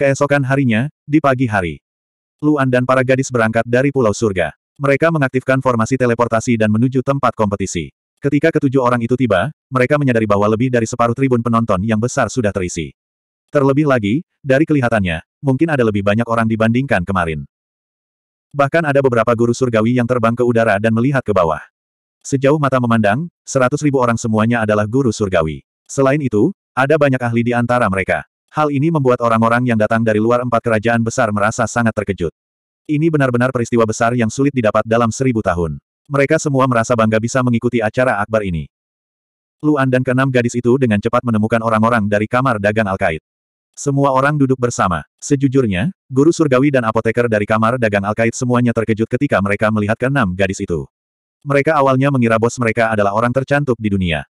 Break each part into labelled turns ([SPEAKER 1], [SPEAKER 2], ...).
[SPEAKER 1] Keesokan harinya, di pagi hari, Luan dan para gadis berangkat dari Pulau Surga. Mereka mengaktifkan formasi teleportasi dan menuju tempat kompetisi. Ketika ketujuh orang itu tiba, mereka menyadari bahwa lebih dari separuh tribun penonton yang besar sudah terisi. Terlebih lagi, dari kelihatannya, mungkin ada lebih banyak orang dibandingkan kemarin. Bahkan ada beberapa guru surgawi yang terbang ke udara dan melihat ke bawah. Sejauh mata memandang, seratus ribu orang semuanya adalah guru surgawi. Selain itu, ada banyak ahli di antara mereka. Hal ini membuat orang-orang yang datang dari luar empat kerajaan besar merasa sangat terkejut. Ini benar-benar peristiwa besar yang sulit didapat dalam seribu tahun. Mereka semua merasa bangga bisa mengikuti acara akbar ini. Luan dan keenam gadis itu dengan cepat menemukan orang-orang dari kamar dagang Al-Qaid. Semua orang duduk bersama. Sejujurnya, guru surgawi dan apoteker dari kamar dagang Al-Qaid semuanya terkejut ketika mereka melihat keenam gadis itu. Mereka awalnya mengira bos mereka adalah orang tercantik di dunia.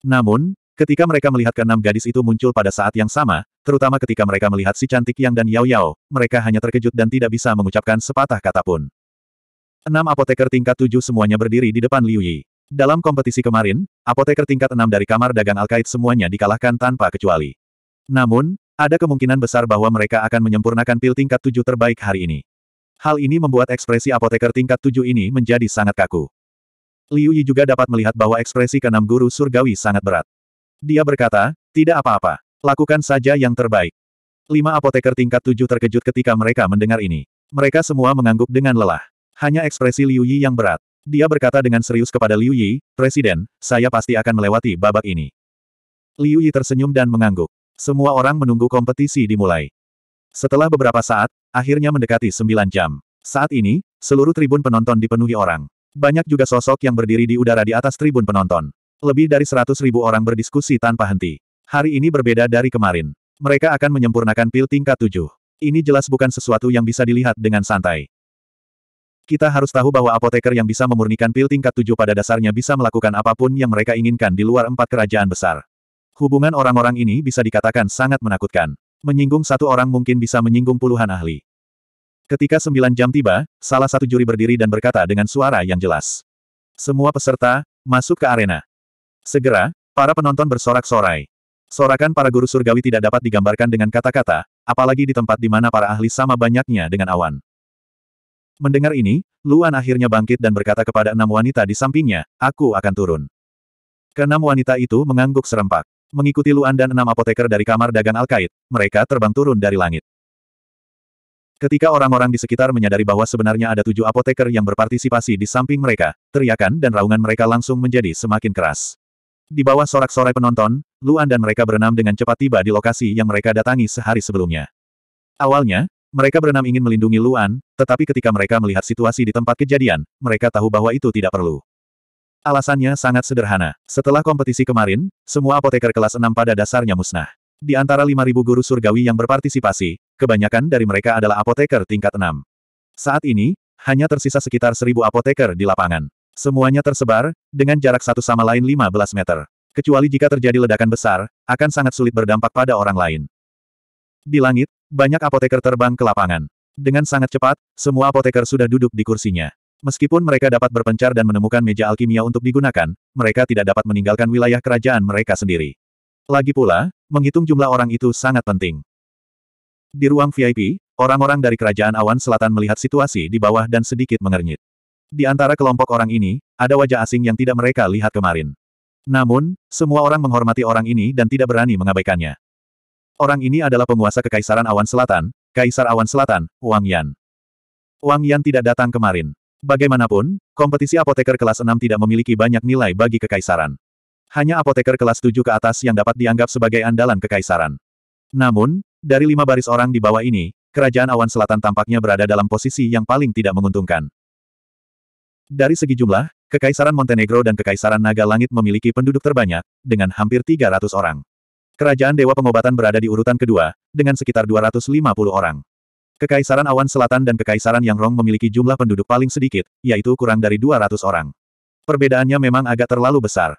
[SPEAKER 1] Namun, Ketika mereka melihat keenam gadis itu muncul pada saat yang sama, terutama ketika mereka melihat si cantik Yang dan Yao Yao, mereka hanya terkejut dan tidak bisa mengucapkan sepatah kata pun. Enam apoteker tingkat tujuh semuanya berdiri di depan Liu Yi. Dalam kompetisi kemarin, apoteker tingkat enam dari kamar dagang Al-Qaid semuanya dikalahkan tanpa kecuali. Namun, ada kemungkinan besar bahwa mereka akan menyempurnakan pil tingkat tujuh terbaik hari ini. Hal ini membuat ekspresi apoteker tingkat tujuh ini menjadi sangat kaku. Liu Yi juga dapat melihat bahwa ekspresi keenam guru surgawi sangat berat. Dia berkata, tidak apa-apa. Lakukan saja yang terbaik. Lima apoteker tingkat tujuh terkejut ketika mereka mendengar ini. Mereka semua mengangguk dengan lelah. Hanya ekspresi Liu Yi yang berat. Dia berkata dengan serius kepada Liu Yi, Presiden, saya pasti akan melewati babak ini. Liu Yi tersenyum dan mengangguk. Semua orang menunggu kompetisi dimulai. Setelah beberapa saat, akhirnya mendekati sembilan jam. Saat ini, seluruh tribun penonton dipenuhi orang. Banyak juga sosok yang berdiri di udara di atas tribun penonton. Lebih dari seratus ribu orang berdiskusi tanpa henti. Hari ini berbeda dari kemarin. Mereka akan menyempurnakan pil tingkat tujuh. Ini jelas bukan sesuatu yang bisa dilihat dengan santai. Kita harus tahu bahwa apoteker yang bisa memurnikan pil tingkat tujuh pada dasarnya bisa melakukan apa pun yang mereka inginkan di luar empat kerajaan besar. Hubungan orang-orang ini bisa dikatakan sangat menakutkan. Menyinggung satu orang mungkin bisa menyinggung puluhan ahli. Ketika sembilan jam tiba, salah satu juri berdiri dan berkata dengan suara yang jelas. Semua peserta, masuk ke arena. Segera, para penonton bersorak-sorai. Sorakan para guru surgawi tidak dapat digambarkan dengan kata-kata, apalagi di tempat di mana para ahli sama banyaknya dengan awan. Mendengar ini, Luan akhirnya bangkit dan berkata kepada enam wanita di sampingnya, aku akan turun. Keenam wanita itu mengangguk serempak. Mengikuti Luan dan enam apoteker dari kamar dagang Al-Qaid, mereka terbang turun dari langit. Ketika orang-orang di sekitar menyadari bahwa sebenarnya ada tujuh apoteker yang berpartisipasi di samping mereka, teriakan dan raungan mereka langsung menjadi semakin keras. Di bawah sorak-sorai penonton, Luan dan mereka berenam dengan cepat tiba di lokasi yang mereka datangi sehari sebelumnya. Awalnya, mereka berenam ingin melindungi Luan, tetapi ketika mereka melihat situasi di tempat kejadian, mereka tahu bahwa itu tidak perlu. Alasannya sangat sederhana. Setelah kompetisi kemarin, semua apoteker kelas 6 pada dasarnya musnah. Di antara 5.000 guru surgawi yang berpartisipasi, kebanyakan dari mereka adalah apoteker tingkat 6. Saat ini, hanya tersisa sekitar 1.000 apoteker di lapangan. Semuanya tersebar, dengan jarak satu sama lain 15 meter. Kecuali jika terjadi ledakan besar, akan sangat sulit berdampak pada orang lain. Di langit, banyak apoteker terbang ke lapangan. Dengan sangat cepat, semua apoteker sudah duduk di kursinya. Meskipun mereka dapat berpencar dan menemukan meja alkimia untuk digunakan, mereka tidak dapat meninggalkan wilayah kerajaan mereka sendiri. Lagi pula, menghitung jumlah orang itu sangat penting. Di ruang VIP, orang-orang dari kerajaan awan selatan melihat situasi di bawah dan sedikit mengernyit. Di antara kelompok orang ini, ada wajah asing yang tidak mereka lihat kemarin. Namun, semua orang menghormati orang ini dan tidak berani mengabaikannya. Orang ini adalah penguasa Kekaisaran Awan Selatan, Kaisar Awan Selatan, Wang Yan. Wang Yan tidak datang kemarin. Bagaimanapun, kompetisi apoteker kelas 6 tidak memiliki banyak nilai bagi Kekaisaran. Hanya apoteker kelas 7 ke atas yang dapat dianggap sebagai andalan Kekaisaran. Namun, dari lima baris orang di bawah ini, Kerajaan Awan Selatan tampaknya berada dalam posisi yang paling tidak menguntungkan. Dari segi jumlah, Kekaisaran Montenegro dan Kekaisaran Naga Langit memiliki penduduk terbanyak, dengan hampir 300 orang. Kerajaan Dewa Pengobatan berada di urutan kedua, dengan sekitar 250 orang. Kekaisaran Awan Selatan dan Kekaisaran Yang Rong memiliki jumlah penduduk paling sedikit, yaitu kurang dari 200 orang. Perbedaannya memang agak terlalu besar.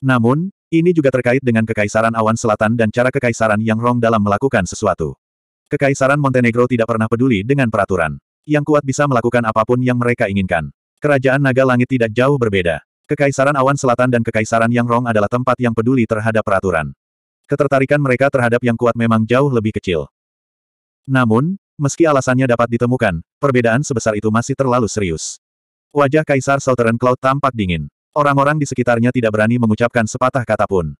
[SPEAKER 1] Namun, ini juga terkait dengan Kekaisaran Awan Selatan dan cara Kekaisaran Yang Rong dalam melakukan sesuatu. Kekaisaran Montenegro tidak pernah peduli dengan peraturan. Yang kuat bisa melakukan apa pun yang mereka inginkan. Kerajaan Naga Langit tidak jauh berbeda. Kekaisaran Awan Selatan dan Kekaisaran Yang Rong adalah tempat yang peduli terhadap peraturan. Ketertarikan mereka terhadap yang kuat memang jauh lebih kecil. Namun, meski alasannya dapat ditemukan, perbedaan sebesar itu masih terlalu serius. Wajah Kaisar Southern Cloud tampak dingin. Orang-orang di sekitarnya tidak berani mengucapkan sepatah kata pun.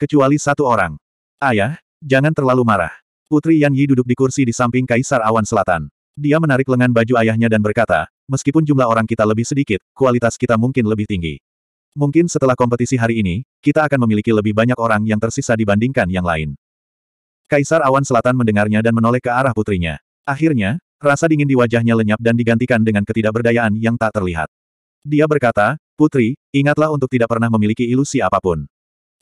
[SPEAKER 1] Kecuali satu orang. Ayah, jangan terlalu marah. Putri Yan Yi duduk di kursi di samping Kaisar Awan Selatan. Dia menarik lengan baju ayahnya dan berkata, meskipun jumlah orang kita lebih sedikit, kualitas kita mungkin lebih tinggi. Mungkin setelah kompetisi hari ini, kita akan memiliki lebih banyak orang yang tersisa dibandingkan yang lain. Kaisar Awan Selatan mendengarnya dan menoleh ke arah putrinya. Akhirnya, rasa dingin di wajahnya lenyap dan digantikan dengan ketidakberdayaan yang tak terlihat. Dia berkata, Putri, ingatlah untuk tidak pernah memiliki ilusi apa pun.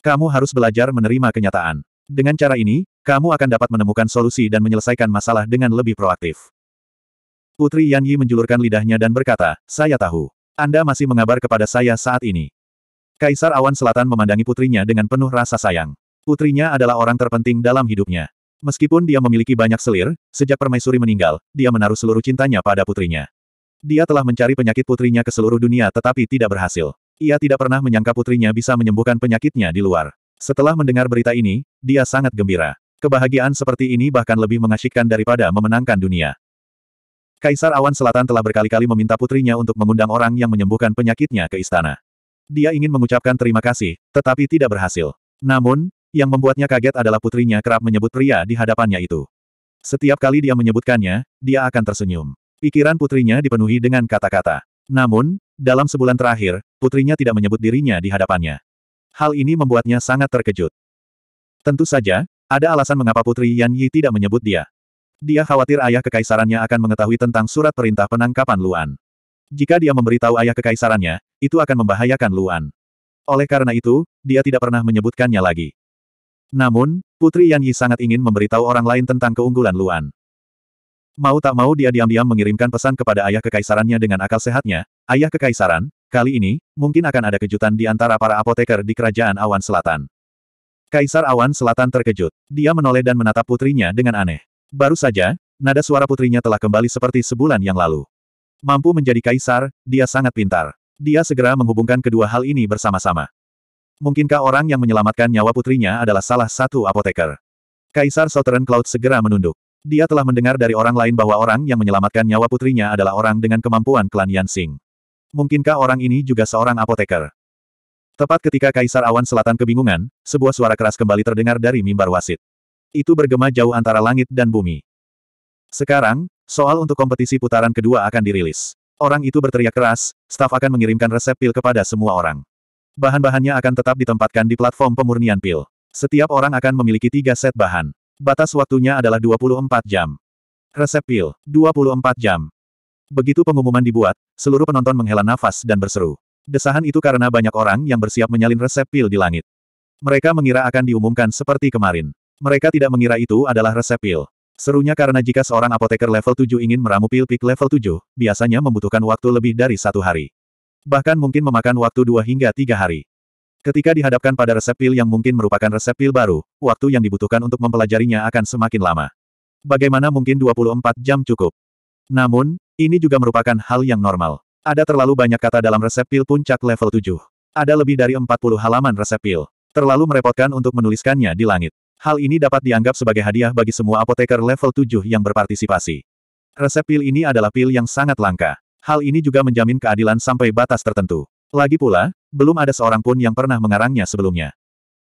[SPEAKER 1] Kamu harus belajar menerima kenyataan. Dengan cara ini, kamu akan dapat menemukan solusi dan menyelesaikan masalah dengan lebih proaktif. Putri Yan Yi menjulurkan lidahnya dan berkata, saya tahu. Anda masih mengabar kepada saya saat ini. Kaisar Awan Selatan memandangi putrinya dengan penuh rasa sayang. Putrinya adalah orang terpenting dalam hidupnya. Meskipun dia memiliki banyak selir, sejak permaisuri meninggal, dia menaruh seluruh cintanya pada putrinya. Dia telah mencari penyakit putrinya ke seluruh dunia tetapi tidak berhasil. Ia tidak pernah menyangka putrinya bisa menyembuhkan penyakitnya di luar. Setelah mendengar berita ini, dia sangat gembira. Kebahagiaan seperti ini bahkan lebih mengasyikkan daripada memenangkan dunia. Kaisar Awan Selatan telah berkali-kali meminta putrinya untuk mengundang orang yang menyembuhkan penyakitnya ke istana. Dia ingin mengucapkan terima kasih, tetapi tidak berhasil. Namun, yang membuatnya kaget adalah putrinya kerap menyebut pria di hadapannya itu. Setiap kali dia menyebutkannya, dia akan tersenyum. Pikiran putrinya dipenuhi dengan kata-kata. Namun, dalam sebulan terakhir, putrinya tidak menyebut dirinya di hadapannya. Hal ini membuatnya sangat terkejut. Tentu saja, ada alasan mengapa Putri Yan Yi tidak menyebut dia. Dia khawatir ayah kekaisarannya akan mengetahui tentang surat perintah penangkapan Luan. Jika dia memberitahu ayah kekaisarannya, itu akan membahayakan Luan. Oleh karena itu, dia tidak pernah menyebutkannya lagi. Namun, Putri Yan Yi sangat ingin memberitahu orang lain tentang keunggulan Luan. Mau tak mau dia diam-diam mengirimkan pesan kepada ayah kekaisarannya dengan akal sehatnya, Ayah kekaisaran, kali ini, mungkin akan ada kejutan di antara para apoteker di kerajaan Awan Selatan. Kaisar Awan Selatan terkejut. Dia menoleh dan menatap putrinya dengan aneh. Baru saja, nada suara putrinya telah kembali seperti sebulan yang lalu. Mampu menjadi kaisar, dia sangat pintar. Dia segera menghubungkan kedua hal ini bersama-sama. Mungkinkah orang yang menyelamatkan nyawa putrinya adalah salah satu apoteker? Kaisar Southern Cloud segera menunduk. Dia telah mendengar dari orang lain bahwa orang yang menyelamatkan nyawa putrinya adalah orang dengan kemampuan klan Yansing. Mungkinkah orang ini juga seorang apoteker? Tepat ketika Kaisar Awan Selatan kebingungan, sebuah suara keras kembali terdengar dari mimbar wasit. Itu bergema jauh antara langit dan bumi. Sekarang, soal untuk kompetisi putaran kedua akan dirilis. Orang itu berteriak keras, staf akan mengirimkan resep pil kepada semua orang. Bahan-bahannya akan tetap ditempatkan di platform pemurnian pil. Setiap orang akan memiliki tiga set bahan. Batas waktunya adalah 24 jam. Resep pil, 24 jam. Begitu pengumuman dibuat, seluruh penonton menghela nafas dan berseru. Desahan itu karena banyak orang yang bersiap menyalin resep pil di langit. Mereka mengira akan diumumkan seperti kemarin. Mereka tidak mengira itu adalah resep pil. Serunya karena jika seorang apoteker level 7 ingin meramu pil pik level 7, biasanya membutuhkan waktu lebih dari satu hari. Bahkan mungkin memakan waktu dua hingga tiga hari. Ketika dihadapkan pada resep pil yang mungkin merupakan resep pil baru, waktu yang dibutuhkan untuk mempelajarinya akan semakin lama. Bagaimana mungkin 24 jam cukup? Namun, ini juga merupakan hal yang normal. Ada terlalu banyak kata dalam resep pil puncak level 7. Ada lebih dari 40 halaman resep pil. Terlalu merepotkan untuk menuliskannya di langit. Hal ini dapat dianggap sebagai hadiah bagi semua apoteker level 7 yang berpartisipasi. Resep pil ini adalah pil yang sangat langka. Hal ini juga menjamin keadilan sampai batas tertentu. Lagi pula, belum ada seorang pun yang pernah mengarangnya sebelumnya.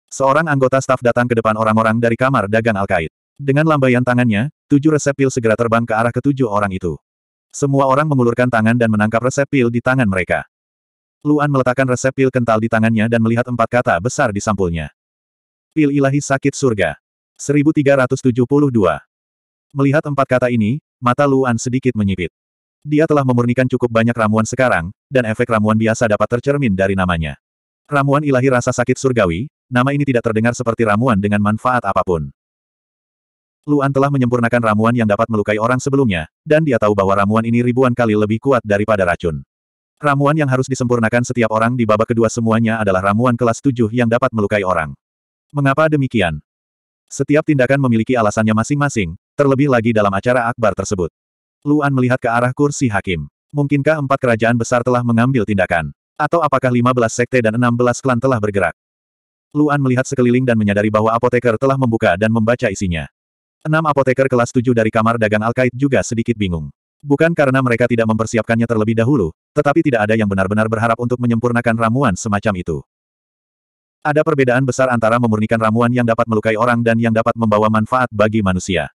[SPEAKER 1] Seorang anggota staf datang ke depan orang-orang dari kamar dagang Al-Qaid. Dengan lambaian tangannya, tujuh resep pil segera terbang ke arah ketujuh orang itu. Semua orang mengulurkan tangan dan menangkap resep pil di tangan mereka. Luan meletakkan resep pil kental di tangannya dan melihat empat kata besar di sampulnya. Pil ilahi sakit surga. 1372. Melihat empat kata ini, mata Luan sedikit menyipit. Dia telah memurnikan cukup banyak ramuan sekarang, dan efek ramuan biasa dapat tercermin dari namanya. Ramuan ilahi rasa sakit surgawi, nama ini tidak terdengar seperti ramuan dengan manfaat apa pun. Luan telah menyempurnakan ramuan yang dapat melukai orang sebelumnya, dan dia tahu bahwa ramuan ini ribuan kali lebih kuat daripada racun. Ramuan yang harus disempurnakan setiap orang di babak kedua semuanya adalah ramuan kelas tujuh yang dapat melukai orang. Mengapa demikian? Setiap tindakan memiliki alasannya masing-masing, terlebih lagi dalam acara akbar tersebut. Luan melihat ke arah kursi hakim. Mungkinkah empat kerajaan besar telah mengambil tindakan? Atau apakah 15 sekte dan 16 klan telah bergerak? Luan melihat sekeliling dan menyadari bahwa apoteker telah membuka dan membaca isinya. Enam apoteker kelas tujuh dari kamar dagang Alkait juga sedikit bingung. Bukan karena mereka tidak mempersiapkannya terlebih dahulu, tetapi tidak ada yang benar-benar berharap untuk menyempurnakan ramuan semacam itu. Ada perbedaan besar antara memurnikan ramuan yang dapat melukai orang dan yang dapat membawa manfaat bagi manusia.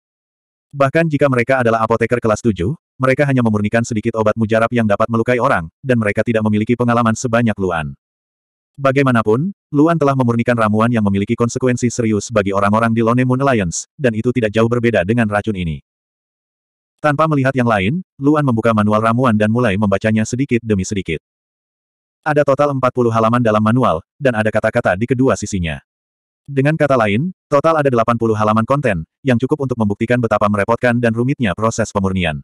[SPEAKER 1] Bahkan jika mereka adalah apoteker kelas tujuh, mereka hanya memurnikan sedikit obat mujarab yang dapat melukai orang, dan mereka tidak memiliki pengalaman sebanyak Luan. Bagaimanapun, Luan telah memurnikan ramuan yang memiliki konsekuensi serius bagi orang-orang di Lone Moon Alliance, dan itu tidak jauh berbeda dengan racun ini. Tanpa melihat yang lain, Luan membuka manual ramuan dan mulai membacanya sedikit demi sedikit. Ada total 40 halaman dalam manual, dan ada kata-kata di kedua sisinya. Dengan kata lain, total ada 80 halaman konten, yang cukup untuk membuktikan betapa merepotkan dan rumitnya proses pemurnian.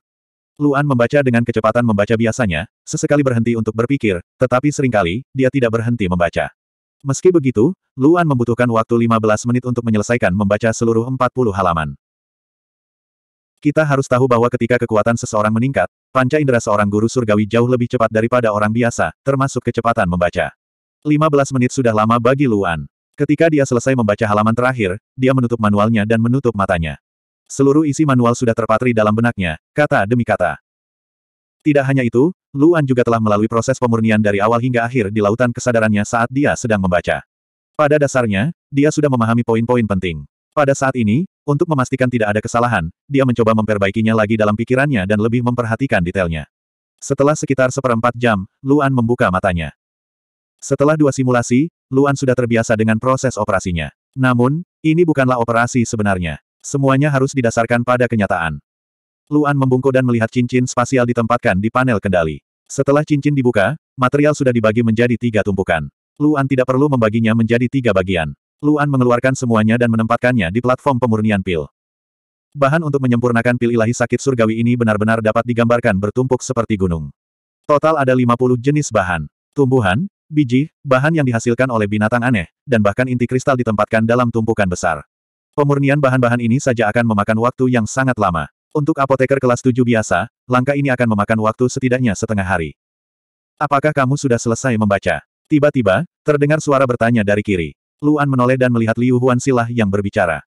[SPEAKER 1] Luan membaca dengan kecepatan membaca biasanya, sesekali berhenti untuk berpikir, tetapi sering kali, dia tidak berhenti membaca. Meski begitu, Luan membutuhkan waktu 15 menit untuk menyelesaikan membaca seluruh 40 halaman. Kita harus tahu bahwa ketika kekuatan seseorang meningkat, panca indera seorang guru surgawi jauh lebih cepat daripada orang biasa, termasuk kecepatan membaca. 15 menit sudah lama bagi Luan. Ketika dia selesai membaca halaman terakhir, dia menutup manualnya dan menutup matanya. Seluruh isi manual sudah terpatri dalam benaknya, kata demi kata. Tidak hanya itu, Luan juga telah melalui proses pemurnian dari awal hingga akhir di lautan kesadarannya saat dia sedang membaca. Pada dasarnya, dia sudah memahami poin-poin penting. Pada saat ini, untuk memastikan tidak ada kesalahan, dia mencoba memperbaikinya lagi dalam pikirannya dan lebih memperhatikan detailnya. Setelah sekitar seperempat jam, Luan membuka matanya. Setelah dua simulasi, Luan sudah terbiasa dengan proses operasinya. Namun, ini bukanlah operasi sebenarnya. Semuanya harus didasarkan pada kenyataan. Luan membungkuk dan melihat cincin spasial ditempatkan di panel kendali. Setelah cincin dibuka, material sudah dibagi menjadi tiga tumpukan. Luan tidak perlu membaginya menjadi tiga bagian. Luan mengeluarkan semuanya dan menempatkannya di platform pemurnian pil. Bahan untuk menyempurnakan pil ilahi sakit surgawi ini benar-benar dapat digambarkan bertumpuk seperti gunung. Total ada 50 jenis bahan. Tumbuhan, biji, bahan yang dihasilkan oleh binatang aneh, dan bahkan inti kristal ditempatkan dalam tumpukan besar. Pemurnian bahan-bahan ini saja akan memakan waktu yang sangat lama. Untuk apoteker kelas 7 biasa, langkah ini akan memakan waktu setidaknya setengah hari. Apakah kamu sudah selesai membaca? Tiba-tiba, terdengar suara bertanya dari kiri. Luan menoleh dan melihat Liu Huanxi lah yang berbicara.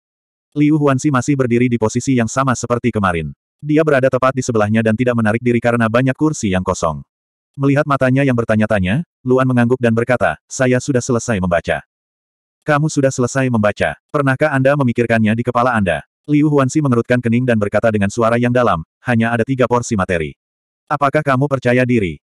[SPEAKER 1] Liu Huanxi masih berdiri di posisi yang sama seperti kemarin. Dia berada tepat di sebelahnya dan tidak menarik diri karena banyak kursi yang kosong. Melihat matanya yang bertanya-tanya, Luan mengangguk dan berkata, saya sudah selesai membaca. Kamu sudah selesai membaca. Pernahkah Anda memikirkannya di kepala Anda? Liu Huanxi mengerutkan kening dan berkata dengan suara yang dalam, hanya ada tiga porsi materi. Apakah kamu percaya diri?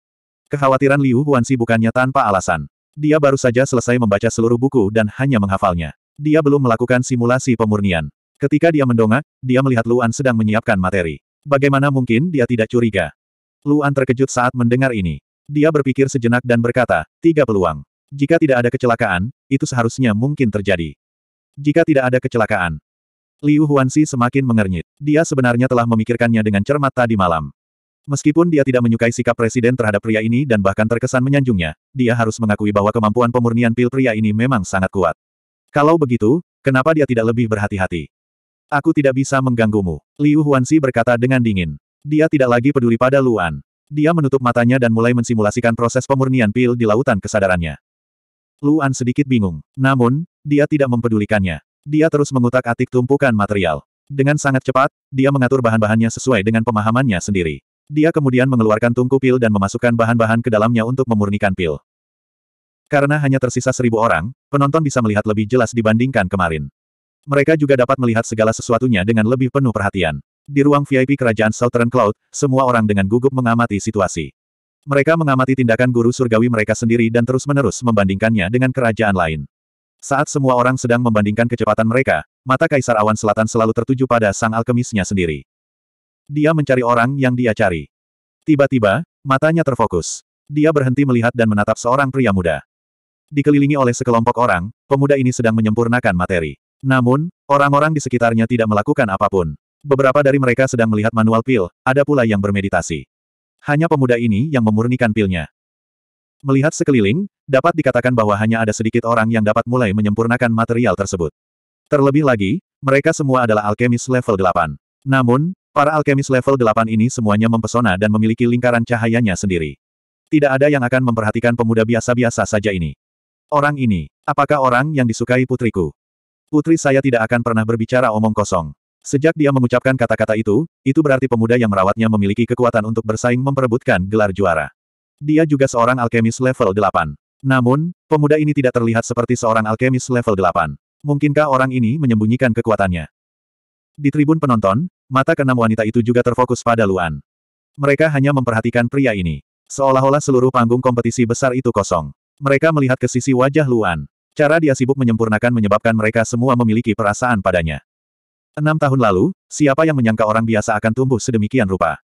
[SPEAKER 1] Kekhawatiran Liu Huanxi bukannya tanpa alasan. Dia baru saja selesai membaca seluruh buku dan hanya menghafalnya. Dia belum melakukan simulasi pemurnian. Ketika dia mendongak, dia melihat Luan sedang menyiapkan materi. Bagaimana mungkin dia tidak curiga? Luan terkejut saat mendengar ini. Dia berpikir sejenak dan berkata, tiga peluang. Jika tidak ada kecelakaan, itu seharusnya mungkin terjadi. Jika tidak ada kecelakaan, Liu Huanxi semakin mengernyit. Dia sebenarnya telah memikirkannya dengan cermat tadi malam. Meskipun dia tidak menyukai sikap presiden terhadap pria ini dan bahkan terkesan menyanjungnya, dia harus mengakui bahwa kemampuan pemurnian pil pria ini memang sangat kuat. Kalau begitu, kenapa dia tidak lebih berhati-hati? Aku tidak bisa mengganggumu. Liu Huanxi berkata dengan dingin. Dia tidak lagi peduli pada Luan. Dia menutup matanya dan mulai mensimulasikan proses pemurnian pil di lautan kesadarannya. Luan sedikit bingung. Namun, dia tidak mempedulikannya. Dia terus mengutak-atik tumpukan material. Dengan sangat cepat, dia mengatur bahan-bahannya sesuai dengan pemahamannya sendiri. Dia kemudian mengeluarkan tungku pil dan memasukkan bahan-bahan ke dalamnya untuk memurnikan pil. Karena hanya tersisa seribu orang, penonton bisa melihat lebih jelas dibandingkan kemarin. Mereka juga dapat melihat segala sesuatunya dengan lebih penuh perhatian. Di ruang VIP Kerajaan Southern Cloud, semua orang dengan gugup mengamati situasi. Mereka mengamati tindakan guru surgawi mereka sendiri dan terus-menerus membandingkannya dengan kerajaan lain. Saat semua orang sedang membandingkan kecepatan mereka, mata Kaisar Awan Selatan selalu tertuju pada sang alkemisnya sendiri. Dia mencari orang yang dia cari. Tiba-tiba, matanya terfokus. Dia berhenti melihat dan menatap seorang pria muda. Dikelilingi oleh sekelompok orang, pemuda ini sedang menyempurnakan materi. Namun, orang-orang di sekitarnya tidak melakukan apa pun. Beberapa dari mereka sedang melihat manual pil, ada pula yang bermeditasi. Hanya pemuda ini yang memurnikan pilnya. Melihat sekeliling, dapat dikatakan bahwa hanya ada sedikit orang yang dapat mulai menyempurnakan material tersebut. Terlebih lagi, mereka semua adalah alkemis level 8. Namun, para alkemis level 8 ini semuanya mempesona dan memiliki lingkaran cahayanya sendiri. Tidak ada yang akan memperhatikan pemuda biasa-biasa saja ini. Orang ini, apakah orang yang disukai putriku? Putri saya tidak akan pernah berbicara omong kosong. Sejak dia mengucapkan kata-kata itu, itu berarti pemuda yang merawatnya memiliki kekuatan untuk bersaing memperebutkan gelar juara. Dia juga seorang alkemis level 8. Namun, pemuda ini tidak terlihat seperti seorang alkemis level 8. Mungkinkah orang ini menyembunyikan kekuatannya? Di tribun penonton, mata keenam wanita itu juga terfokus pada Luan. Mereka hanya memperhatikan pria ini. Seolah-olah seluruh panggung kompetisi besar itu kosong. Mereka melihat ke sisi wajah Luan. Cara dia sibuk menyempurnakan menyebabkan mereka semua memiliki perasaan padanya. Enam tahun lalu, siapa yang menyangka orang biasa akan tumbuh sedemikian rupa?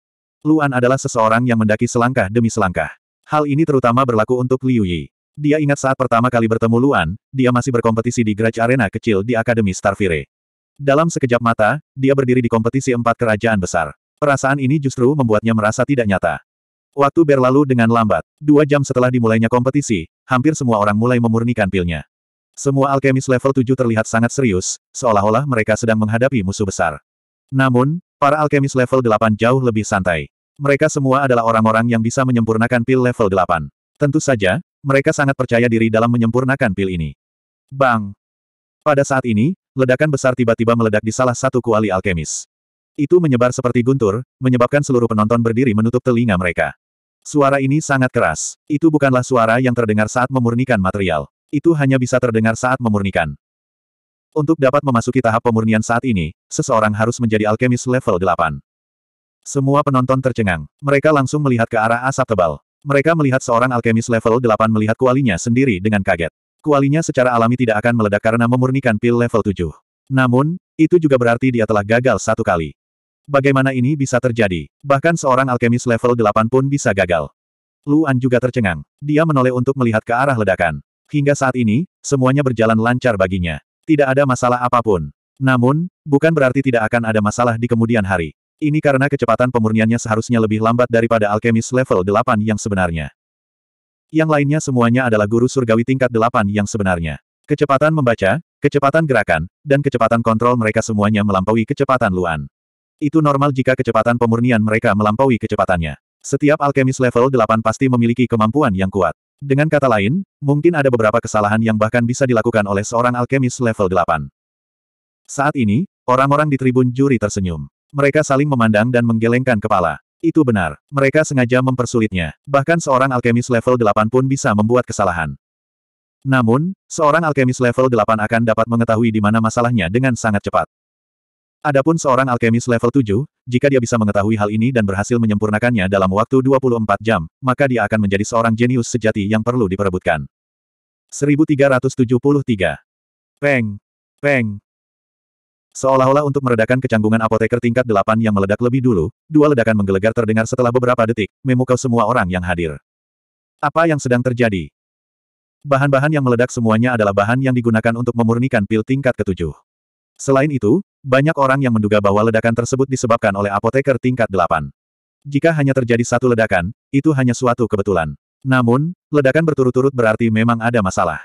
[SPEAKER 1] Luan adalah seseorang yang mendaki selangkah demi selangkah. Hal ini terutama berlaku untuk Liu Yi. Dia ingat saat pertama kali bertemu Luan, dia masih berkompetisi di Grudge Arena kecil di Akademi Starfire. Dalam sekejap mata, dia berdiri di kompetisi empat kerajaan besar. Perasaan ini justru membuatnya merasa tidak nyata. Waktu berlalu dengan lambat. Dua jam setelah dimulainya kompetisi, hampir semua orang mulai memurnikan pilnya. Semua alkemis level 7 terlihat sangat serius, seolah-olah mereka sedang menghadapi musuh besar. Namun, para alkemis level 8 jauh lebih santai. Mereka semua adalah orang-orang yang bisa menyempurnakan pil level 8. Tentu saja, mereka sangat percaya diri dalam menyempurnakan pil ini. Bang! Pada saat ini, ledakan besar tiba-tiba meledak di salah satu kuali alkemis. Itu menyebar seperti guntur, menyebabkan seluruh penonton berdiri menutup telinga mereka. Suara ini sangat keras. Itu bukanlah suara yang terdengar saat memurnikan material. Itu hanya bisa terdengar saat memurnikan. Untuk dapat memasuki tahap pemurnian saat ini, seseorang harus menjadi alkemis level 8. Semua penonton tercengang. Mereka langsung melihat ke arah asap tebal. Mereka melihat seorang alkemis level 8 melihat kualinya sendiri dengan kaget. Kualinya secara alami tidak akan meledak karena memurnikan pil level 7. Namun, itu juga berarti dia telah gagal satu kali. Bagaimana ini bisa terjadi? Bahkan seorang alkemis level 8 pun bisa gagal. Luan juga tercengang. Dia menoleh untuk melihat ke arah ledakan. Hingga saat ini, semuanya berjalan lancar baginya. Tidak ada masalah apa pun. Namun, bukan berarti tidak akan ada masalah di kemudian hari. Ini karena kecepatan pemurniannya seharusnya lebih lambat daripada alkemis level 8 yang sebenarnya. Yang lainnya semuanya adalah guru surgawi tingkat 8 yang sebenarnya. Kecepatan membaca, kecepatan gerakan, dan kecepatan kontrol mereka semuanya melampaui kecepatan Luan. Itu normal jika kecepatan pemurnian mereka melampaui kecepatannya. Setiap alkemis level 8 pasti memiliki kemampuan yang kuat. Dengan kata lain, mungkin ada beberapa kesalahan yang bahkan bisa dilakukan oleh seorang alkemis level 8. Saat ini, orang-orang di tribun juri tersenyum. Mereka saling memandang dan menggelengkan kepala. Itu benar. Mereka sengaja mempersulitnya. Bahkan seorang alkemis level 8 pun bisa membuat kesalahan. Namun, seorang alkemis level 8 akan dapat mengetahui di mana masalahnya dengan sangat cepat. Adapun seorang alkemis level 7, jika dia bisa mengetahui hal ini dan berhasil menyempurnakannya dalam waktu 24 jam, maka dia akan menjadi seorang jenius sejati yang perlu diperebutkan. 1373. Peng. Peng. Seolah-olah untuk meredakan kecanggungan apoteker tingkat delapan yang meledak lebih dulu, dua ledakan menggelegar terdengar setelah beberapa detik, memukau semua orang yang hadir. Apa yang sedang terjadi? Bahan-bahan yang meledak semuanya adalah bahan yang digunakan untuk memurnikan pil tingkat ketujuh. Selain itu, banyak orang yang menduga bahwa ledakan tersebut disebabkan oleh apoteker tingkat delapan. Jika hanya terjadi satu ledakan, itu hanya suatu kebetulan. Namun, ledakan berturut-turut berarti memang ada masalah.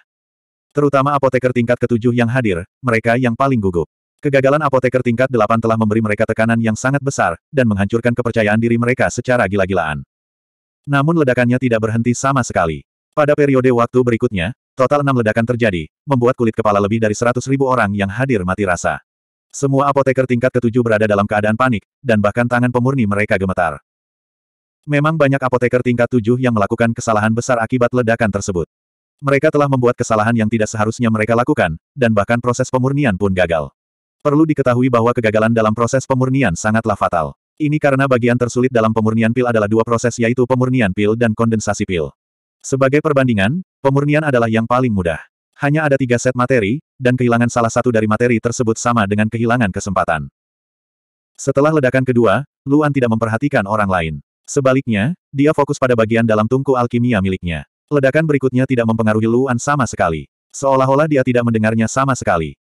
[SPEAKER 1] Terutama apoteker tingkat ketujuh yang hadir, mereka yang paling gugup. Kegagalan apoteker tingkat delapan telah memberi mereka tekanan yang sangat besar, dan menghancurkan kepercayaan diri mereka secara gila-gilaan. Namun ledakannya tidak berhenti sama sekali. Pada periode waktu berikutnya, total enam ledakan terjadi, membuat kulit kepala lebih dari seratus ribu orang yang hadir mati rasa. Semua apoteker tingkat ketujuh berada dalam keadaan panik, dan bahkan tangan pemurni mereka gemetar. Memang banyak apoteker tingkat tujuh yang melakukan kesalahan besar akibat ledakan tersebut. Mereka telah membuat kesalahan yang tidak seharusnya mereka lakukan, dan bahkan proses pemurnian pun gagal. Perlu diketahui bahwa kegagalan dalam proses pemurnian sangatlah fatal. Ini karena bagian tersulit dalam pemurnian pil adalah dua proses yaitu pemurnian pil dan kondensasi pil. Sebagai perbandingan, pemurnian adalah yang paling mudah. Hanya ada tiga set materi, dan kehilangan salah satu dari materi tersebut sama dengan kehilangan kesempatan. Setelah ledakan kedua, Luan tidak memperhatikan orang lain. Sebaliknya, dia fokus pada bagian dalam tungku alkimia miliknya. Ledakan berikutnya tidak mempengaruhi Luan sama sekali. Seolah-olah dia tidak mendengarnya sama sekali.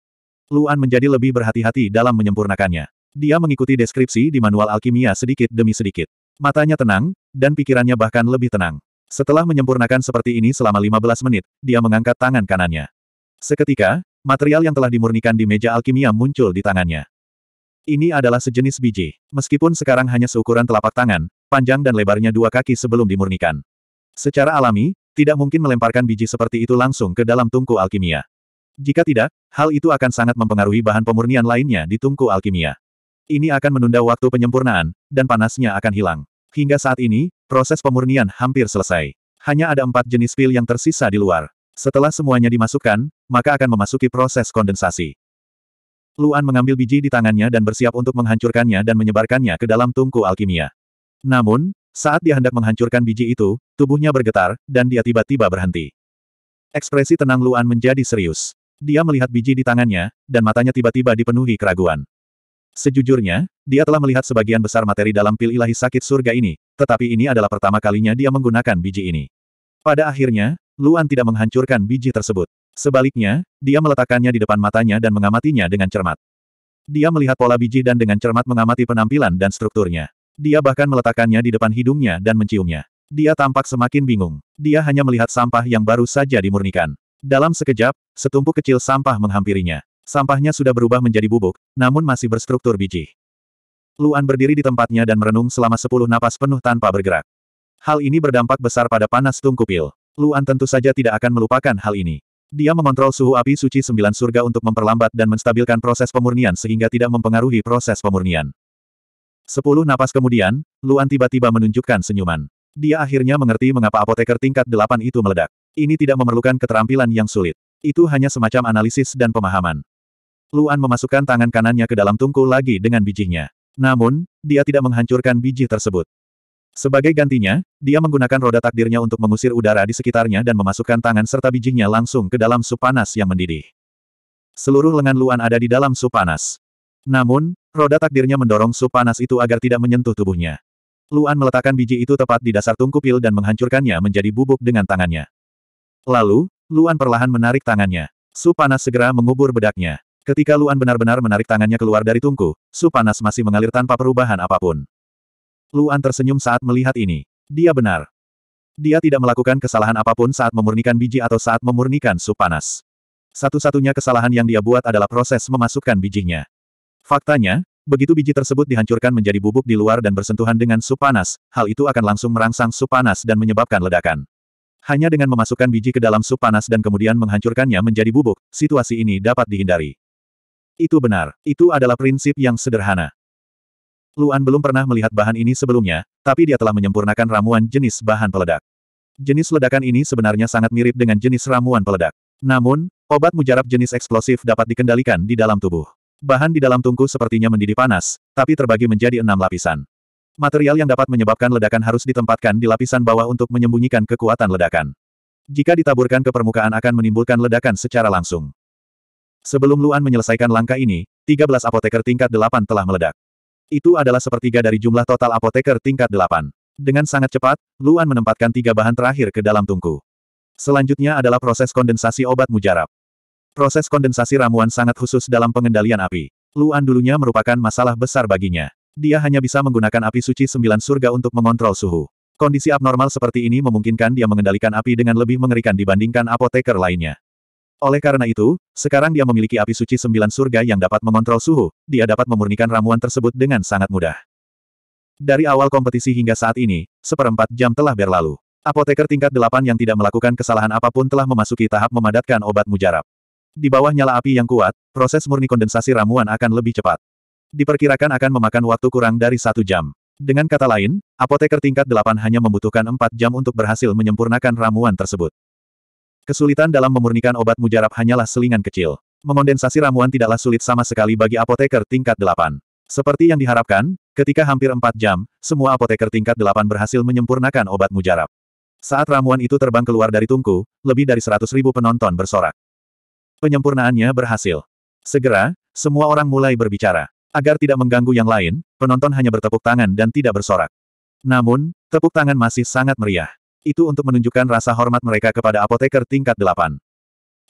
[SPEAKER 1] Luan menjadi lebih berhati-hati dalam menyempurnakannya. Dia mengikuti deskripsi di manual alkimia sedikit demi sedikit. Matanya tenang, dan pikirannya bahkan lebih tenang. Setelah menyempurnakan seperti ini selama 15 menit, dia mengangkat tangan kanannya. Seketika, material yang telah dimurnikan di meja alkimia muncul di tangannya. Ini adalah sejenis biji. Meskipun sekarang hanya seukuran telapak tangan, panjang dan lebarnya dua kaki sebelum dimurnikan. Secara alami, tidak mungkin melemparkan biji seperti itu langsung ke dalam tungku alkimia. Jika tidak, hal itu akan sangat mempengaruhi bahan pemurnian lainnya di tungku alkimia. Ini akan menunda waktu penyempurnaan, dan panasnya akan hilang. Hingga saat ini, proses pemurnian hampir selesai. Hanya ada empat jenis pil yang tersisa di luar. Setelah semuanya dimasukkan, maka akan memasuki proses kondensasi. Luan mengambil biji di tangannya dan bersiap untuk menghancurkannya dan menyebarkannya ke dalam tungku alkimia. Namun, saat dia hendak menghancurkan biji itu, tubuhnya bergetar, dan dia tiba-tiba berhenti. Ekspresi tenang Luan menjadi serius. Dia melihat biji di tangannya, dan matanya tiba-tiba dipenuhi keraguan. Sejujurnya, dia telah melihat sebagian besar materi dalam pil ilahi sakit surga ini, tetapi ini adalah pertama kalinya dia menggunakan biji ini. Pada akhirnya, Luan tidak menghancurkan biji tersebut. Sebaliknya, dia meletakkannya di depan matanya dan mengamatinya dengan cermat. Dia melihat pola biji dan dengan cermat mengamati penampilan dan strukturnya. Dia bahkan meletakkannya di depan hidungnya dan menciumnya. Dia tampak semakin bingung. Dia hanya melihat sampah yang baru saja dimurnikan. Dalam sekejap, setumpuk kecil sampah menghampirinya. Sampahnya sudah berubah menjadi bubuk, namun masih berstruktur biji. Luan berdiri di tempatnya dan merenung selama sepuluh napas penuh tanpa bergerak. Hal ini berdampak besar pada panas tungku pil. Luan tentu saja tidak akan melupakan hal ini. Dia mengontrol suhu api suci sembilan surga untuk memperlambat dan menstabilkan proses pemurnian sehingga tidak mempengaruhi proses pemurnian. Sepuluh napas kemudian, Luan tiba-tiba menunjukkan senyuman. Dia akhirnya mengerti mengapa apoteker tingkat delapan itu meledak. Ini tidak memerlukan keterampilan yang sulit. Itu hanya semacam analisis dan pemahaman. Luan memasukkan tangan kanannya ke dalam tungku lagi dengan bijinya. Namun, dia tidak menghancurkan biji tersebut. Sebagai gantinya, dia menggunakan roda takdirnya untuk mengusir udara di sekitarnya dan memasukkan tangan serta bijinya langsung ke dalam sup panas yang mendidih. Seluruh lengan Luan ada di dalam sup panas. Namun, roda takdirnya mendorong sup panas itu agar tidak menyentuh tubuhnya. Luan meletakkan biji itu tepat di dasar tungku pil dan menghancurkannya menjadi bubuk dengan tangannya. Lalu, Luan perlahan menarik tangannya. Sup panas segera mengubur bedaknya. Ketika Luan benar-benar menarik tangannya keluar dari tungku, sup panas masih mengalir tanpa perubahan apa pun. Luan tersenyum saat melihat ini. Dia benar. Dia tidak melakukan kesalahan apa pun saat memurnikan biji atau saat memurnikan sup panas. Satu-satunya kesalahan yang dia buat adalah proses memasukkan bijinya. Faktanya, begitu biji tersebut dihancurkan menjadi bubuk di luar dan bersentuhan dengan sup panas, hal itu akan langsung merangsang sup panas dan menyebabkan ledakan. Hanya dengan memasukkan biji ke dalam sup panas dan kemudian menghancurkannya menjadi bubuk, situasi ini dapat dihindari. Itu benar. Itu adalah prinsip yang sederhana. Luan belum pernah melihat bahan ini sebelumnya, tapi dia telah menyempurnakan ramuan jenis bahan peledak. Jenis ledakan ini sebenarnya sangat mirip dengan jenis ramuan peledak. Namun, obat mujarab jenis eksplosif dapat dikendalikan di dalam tubuh. Bahan di dalam tungku sepertinya mendidih panas, tapi terbagi menjadi enam lapisan. Material yang dapat menyebabkan ledakan harus ditempatkan di lapisan bawah untuk menyembunyikan kekuatan ledakan. Jika ditaburkan ke permukaan akan menimbulkan ledakan secara langsung. Sebelum Luan menyelesaikan langkah ini, 13 apoteker tingkat 8 telah meledak. Itu adalah sepertiga dari jumlah total apoteker tingkat 8. Dengan sangat cepat, Luan menempatkan tiga bahan terakhir ke dalam tungku. Selanjutnya adalah proses kondensasi obat mujarab. Proses kondensasi ramuan sangat khusus dalam pengendalian api. Luan dulunya merupakan masalah besar baginya. Dia hanya bisa menggunakan api suci sembilan surga untuk mengontrol suhu. Kondisi abnormal seperti ini memungkinkan dia mengendalikan api dengan lebih mengerikan dibandingkan apoteker lainnya. Oleh karena itu, sekarang dia memiliki api suci sembilan surga yang dapat mengontrol suhu, dia dapat memurnikan ramuan tersebut dengan sangat mudah. Dari awal kompetisi hingga saat ini, seperempat jam telah berlalu. Apoteker tingkat delapan yang tidak melakukan kesalahan apa pun telah memasuki tahap memadatkan obat mujarab. Di bawah nyala api yang kuat, proses murni kondensasi ramuan akan lebih cepat. Diperkirakan akan memakan waktu kurang dari satu jam. Dengan kata lain, apoteker tingkat delapan hanya membutuhkan empat jam untuk berhasil menyempurnakan ramuan tersebut. Kesulitan dalam memurnikan obat mujarab hanyalah selingan kecil. Mengondensasi ramuan tidaklah sulit sama sekali bagi apoteker tingkat 8. Seperti yang diharapkan, ketika hampir 4 jam, semua apoteker tingkat 8 berhasil menyempurnakan obat mujarab. Saat ramuan itu terbang keluar dari tungku, lebih dari 100 ribu penonton bersorak. Penyempurnaannya berhasil. Segera, semua orang mulai berbicara. Agar tidak mengganggu yang lain, penonton hanya bertepuk tangan dan tidak bersorak. Namun, tepuk tangan masih sangat meriah. Itu untuk menunjukkan rasa hormat mereka kepada apoteker tingkat delapan.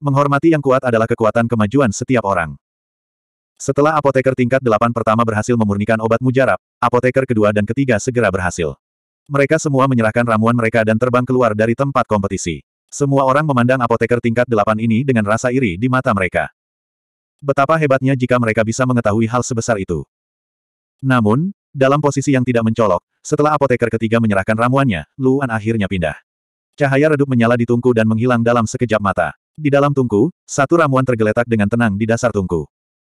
[SPEAKER 1] Menghormati yang kuat adalah kekuatan kemajuan setiap orang. Setelah apoteker tingkat delapan pertama berhasil memurnikan obat mujarab, apoteker kedua dan ketiga segera berhasil. Mereka semua menyerahkan ramuan mereka dan terbang keluar dari tempat kompetisi. Semua orang memandang apoteker tingkat delapan ini dengan rasa iri di mata mereka. Betapa hebatnya jika mereka bisa mengetahui hal sebesar itu. Namun, dalam posisi yang tidak mencolok, setelah apoteker ketiga menyerahkan ramuannya, Luan akhirnya pindah. Cahaya redup menyala di tungku dan menghilang dalam sekejap mata. Di dalam tungku, satu ramuan tergeletak dengan tenang di dasar tungku.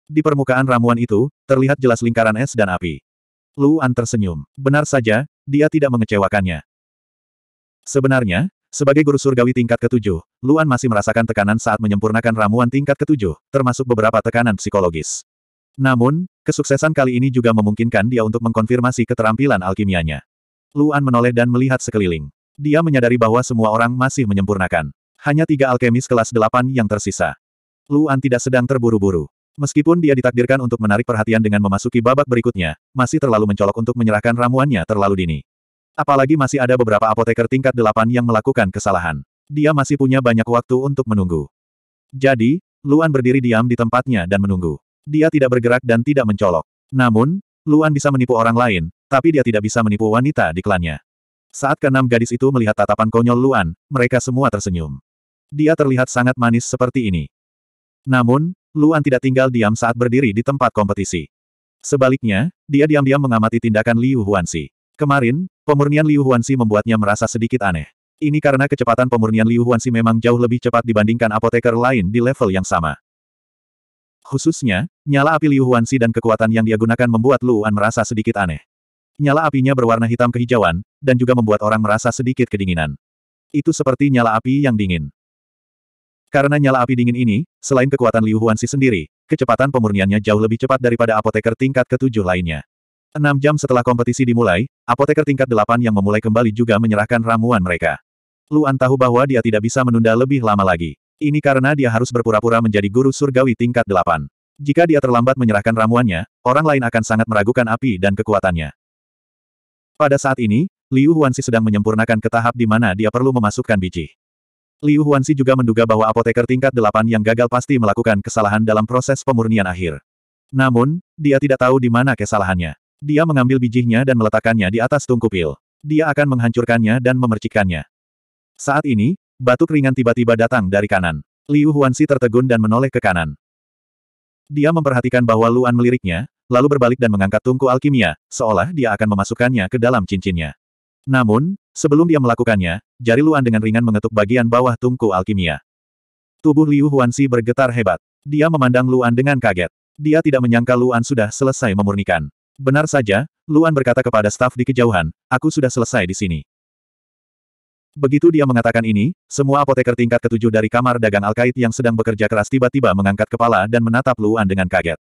[SPEAKER 1] Di permukaan ramuan itu, terlihat jelas lingkaran es dan api. Luan tersenyum. Benar saja, dia tidak mengecewakannya. Sebenarnya, sebagai guru surgawi tingkat ketujuh, Luan masih merasakan tekanan saat menyempurnakan ramuan tingkat ketujuh, termasuk beberapa tekanan psikologis. Namun, kesuksesan kali ini juga memungkinkan dia untuk mengkonfirmasi keterampilan alkimianya. Luan menoleh dan melihat sekeliling. Dia menyadari bahwa semua orang masih menyempurnakan. Hanya tiga alkemis kelas delapan yang tersisa. Luan tidak sedang terburu-buru. Meskipun dia ditakdirkan untuk menarik perhatian dengan memasuki babak berikutnya, masih terlalu mencolok untuk menyerahkan ramuannya terlalu dini. Apalagi masih ada beberapa apoteker tingkat delapan yang melakukan kesalahan. Dia masih punya banyak waktu untuk menunggu. Jadi, Luan berdiri diam di tempatnya dan menunggu. Dia tidak bergerak dan tidak mencolok. Namun, Luan bisa menipu orang lain, tapi dia tidak bisa menipu wanita di klannya. Saat keenam gadis itu melihat tatapan konyol Luan, mereka semua tersenyum. Dia terlihat sangat manis seperti ini. Namun, Luan tidak tinggal diam saat berdiri di tempat kompetisi. Sebaliknya, dia diam-diam mengamati tindakan Liu Huanxi. Kemarin, pemurnian Liu Huanxi membuatnya merasa sedikit aneh. Ini karena kecepatan pemurnian Liu Huanxi memang jauh lebih cepat dibandingkan apoteker lain di level yang sama. Khususnya, nyala api Liu Huanxi dan kekuatan yang dia gunakan membuat Luan merasa sedikit aneh. Nyala apinya berwarna hitam kehijauan, dan juga membuat orang merasa sedikit kedinginan. Itu seperti nyala api yang dingin. Karena nyala api dingin ini, selain kekuatan Liu Huanxi sendiri, kecepatan pemurniannya jauh lebih cepat daripada apoteker tingkat ketujuh lainnya. Enam jam setelah kompetisi dimulai, apoteker tingkat delapan yang memulai kembali juga menyerahkan ramuan mereka. Luan tahu bahwa dia tidak bisa menunda lebih lama lagi. Ini karena dia harus berpura-pura menjadi guru surgawi tingkat delapan. Jika dia terlambat menyerahkan ramuannya, orang lain akan sangat meragukan api dan kekuatannya. Pada saat ini, Liu Huanxi sedang menyempurnakan ke tahap di mana dia perlu memasukkan biji. Liu Huanxi juga menduga bahwa apoteker tingkat delapan yang gagal pasti melakukan kesalahan dalam proses pemurnian akhir. Namun, dia tidak tahu di mana kesalahannya. Dia mengambil bijinya dan meletakkannya di atas tungku pil. Dia akan menghancurkannya dan memercikkannya. Saat ini, batuk ringan tiba-tiba datang dari kanan. Liu Huanxi tertegun dan menoleh ke kanan. Dia memperhatikan bahwa Luan meliriknya, lalu berbalik dan mengangkat tungku alkimia, seolah dia akan memasukkannya ke dalam cincinnya. Namun, sebelum dia melakukannya, jari Luan dengan ringan mengetuk bagian bawah tungku alkimia. Tubuh Liu Huanxi bergetar hebat. Dia memandang Luan dengan kaget. Dia tidak menyangka Luan sudah selesai memurnikan. Benar saja, Luan berkata kepada staf di kejauhan, aku sudah selesai di sini. Begitu dia mengatakan ini, semua apoteker tingkat ketujuh dari kamar dagang Alkait yang sedang bekerja keras tiba-tiba mengangkat kepala dan menatap Luan dengan kaget.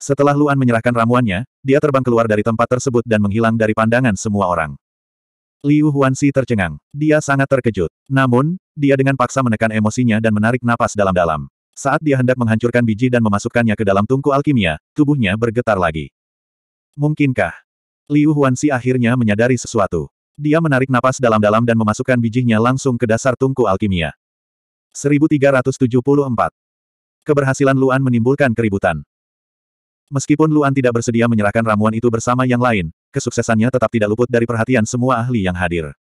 [SPEAKER 1] Setelah Luan menyerahkan ramuannya, dia terbang keluar dari tempat tersebut dan menghilang dari pandangan semua orang. Liu Huanxi tercengang. Dia sangat terkejut. Namun, dia dengan paksa menekan emosinya dan menarik napas dalam-dalam. Saat dia hendak menghancurkan biji dan memasukkannya ke dalam tungku alkimia, tubuhnya bergetar lagi. Mungkinkah? Liu Huanxi akhirnya menyadari sesuatu. Dia menarik napas dalam-dalam dan memasukkan bijinya langsung ke dasar tungku alkimia. 1374. Keberhasilan Luan menimbulkan keributan. Meskipun Luan tidak bersedia menyerahkan ramuan itu bersama yang lain, kesuksesannya tetap tidak luput dari perhatian semua ahli yang hadir.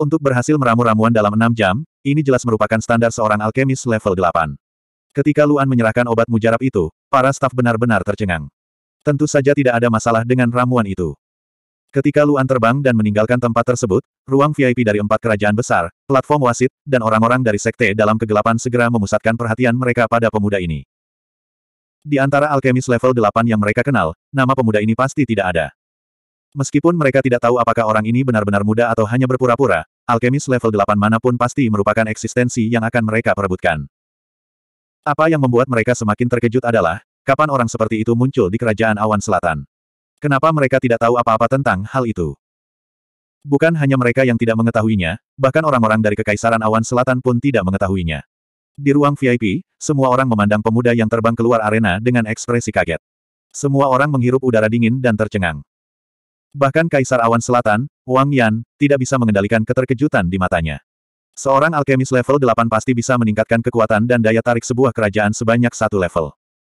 [SPEAKER 1] Untuk berhasil meramu ramuan dalam enam jam, ini jelas merupakan standar seorang alkemis level 8. Ketika Luan menyerahkan obat mujarab itu, para staf benar-benar tercengang. Tentu saja tidak ada masalah dengan ramuan itu. Ketika Luan terbang dan meninggalkan tempat tersebut, ruang VIP dari empat kerajaan besar, platform wasit, dan orang-orang dari sekte dalam kegelapan segera memusatkan perhatian mereka pada pemuda ini. Di antara alkemis level 8 yang mereka kenal, nama pemuda ini pasti tidak ada. Meskipun mereka tidak tahu apakah orang ini benar-benar muda atau hanya berpura-pura, alkemis level 8 mana pun pasti merupakan eksistensi yang akan mereka perebutkan. Apa yang membuat mereka semakin terkejut adalah, kapan orang seperti itu muncul di kerajaan awan selatan. Kenapa mereka tidak tahu apa-apa tentang hal itu? Bukan hanya mereka yang tidak mengetahuinya, bahkan orang-orang dari Kekaisaran Awan Selatan pun tidak mengetahuinya. Di ruang VIP, semua orang memandang pemuda yang terbang keluar arena dengan ekspresi kaget. Semua orang menghirup udara dingin dan tercengang. Bahkan Kaisar Awan Selatan, Wang Yan, tidak bisa mengendalikan keterkejutan di matanya. Seorang alkemis level 8 pasti bisa meningkatkan kekuatan dan daya tarik sebuah kerajaan sebanyak satu level.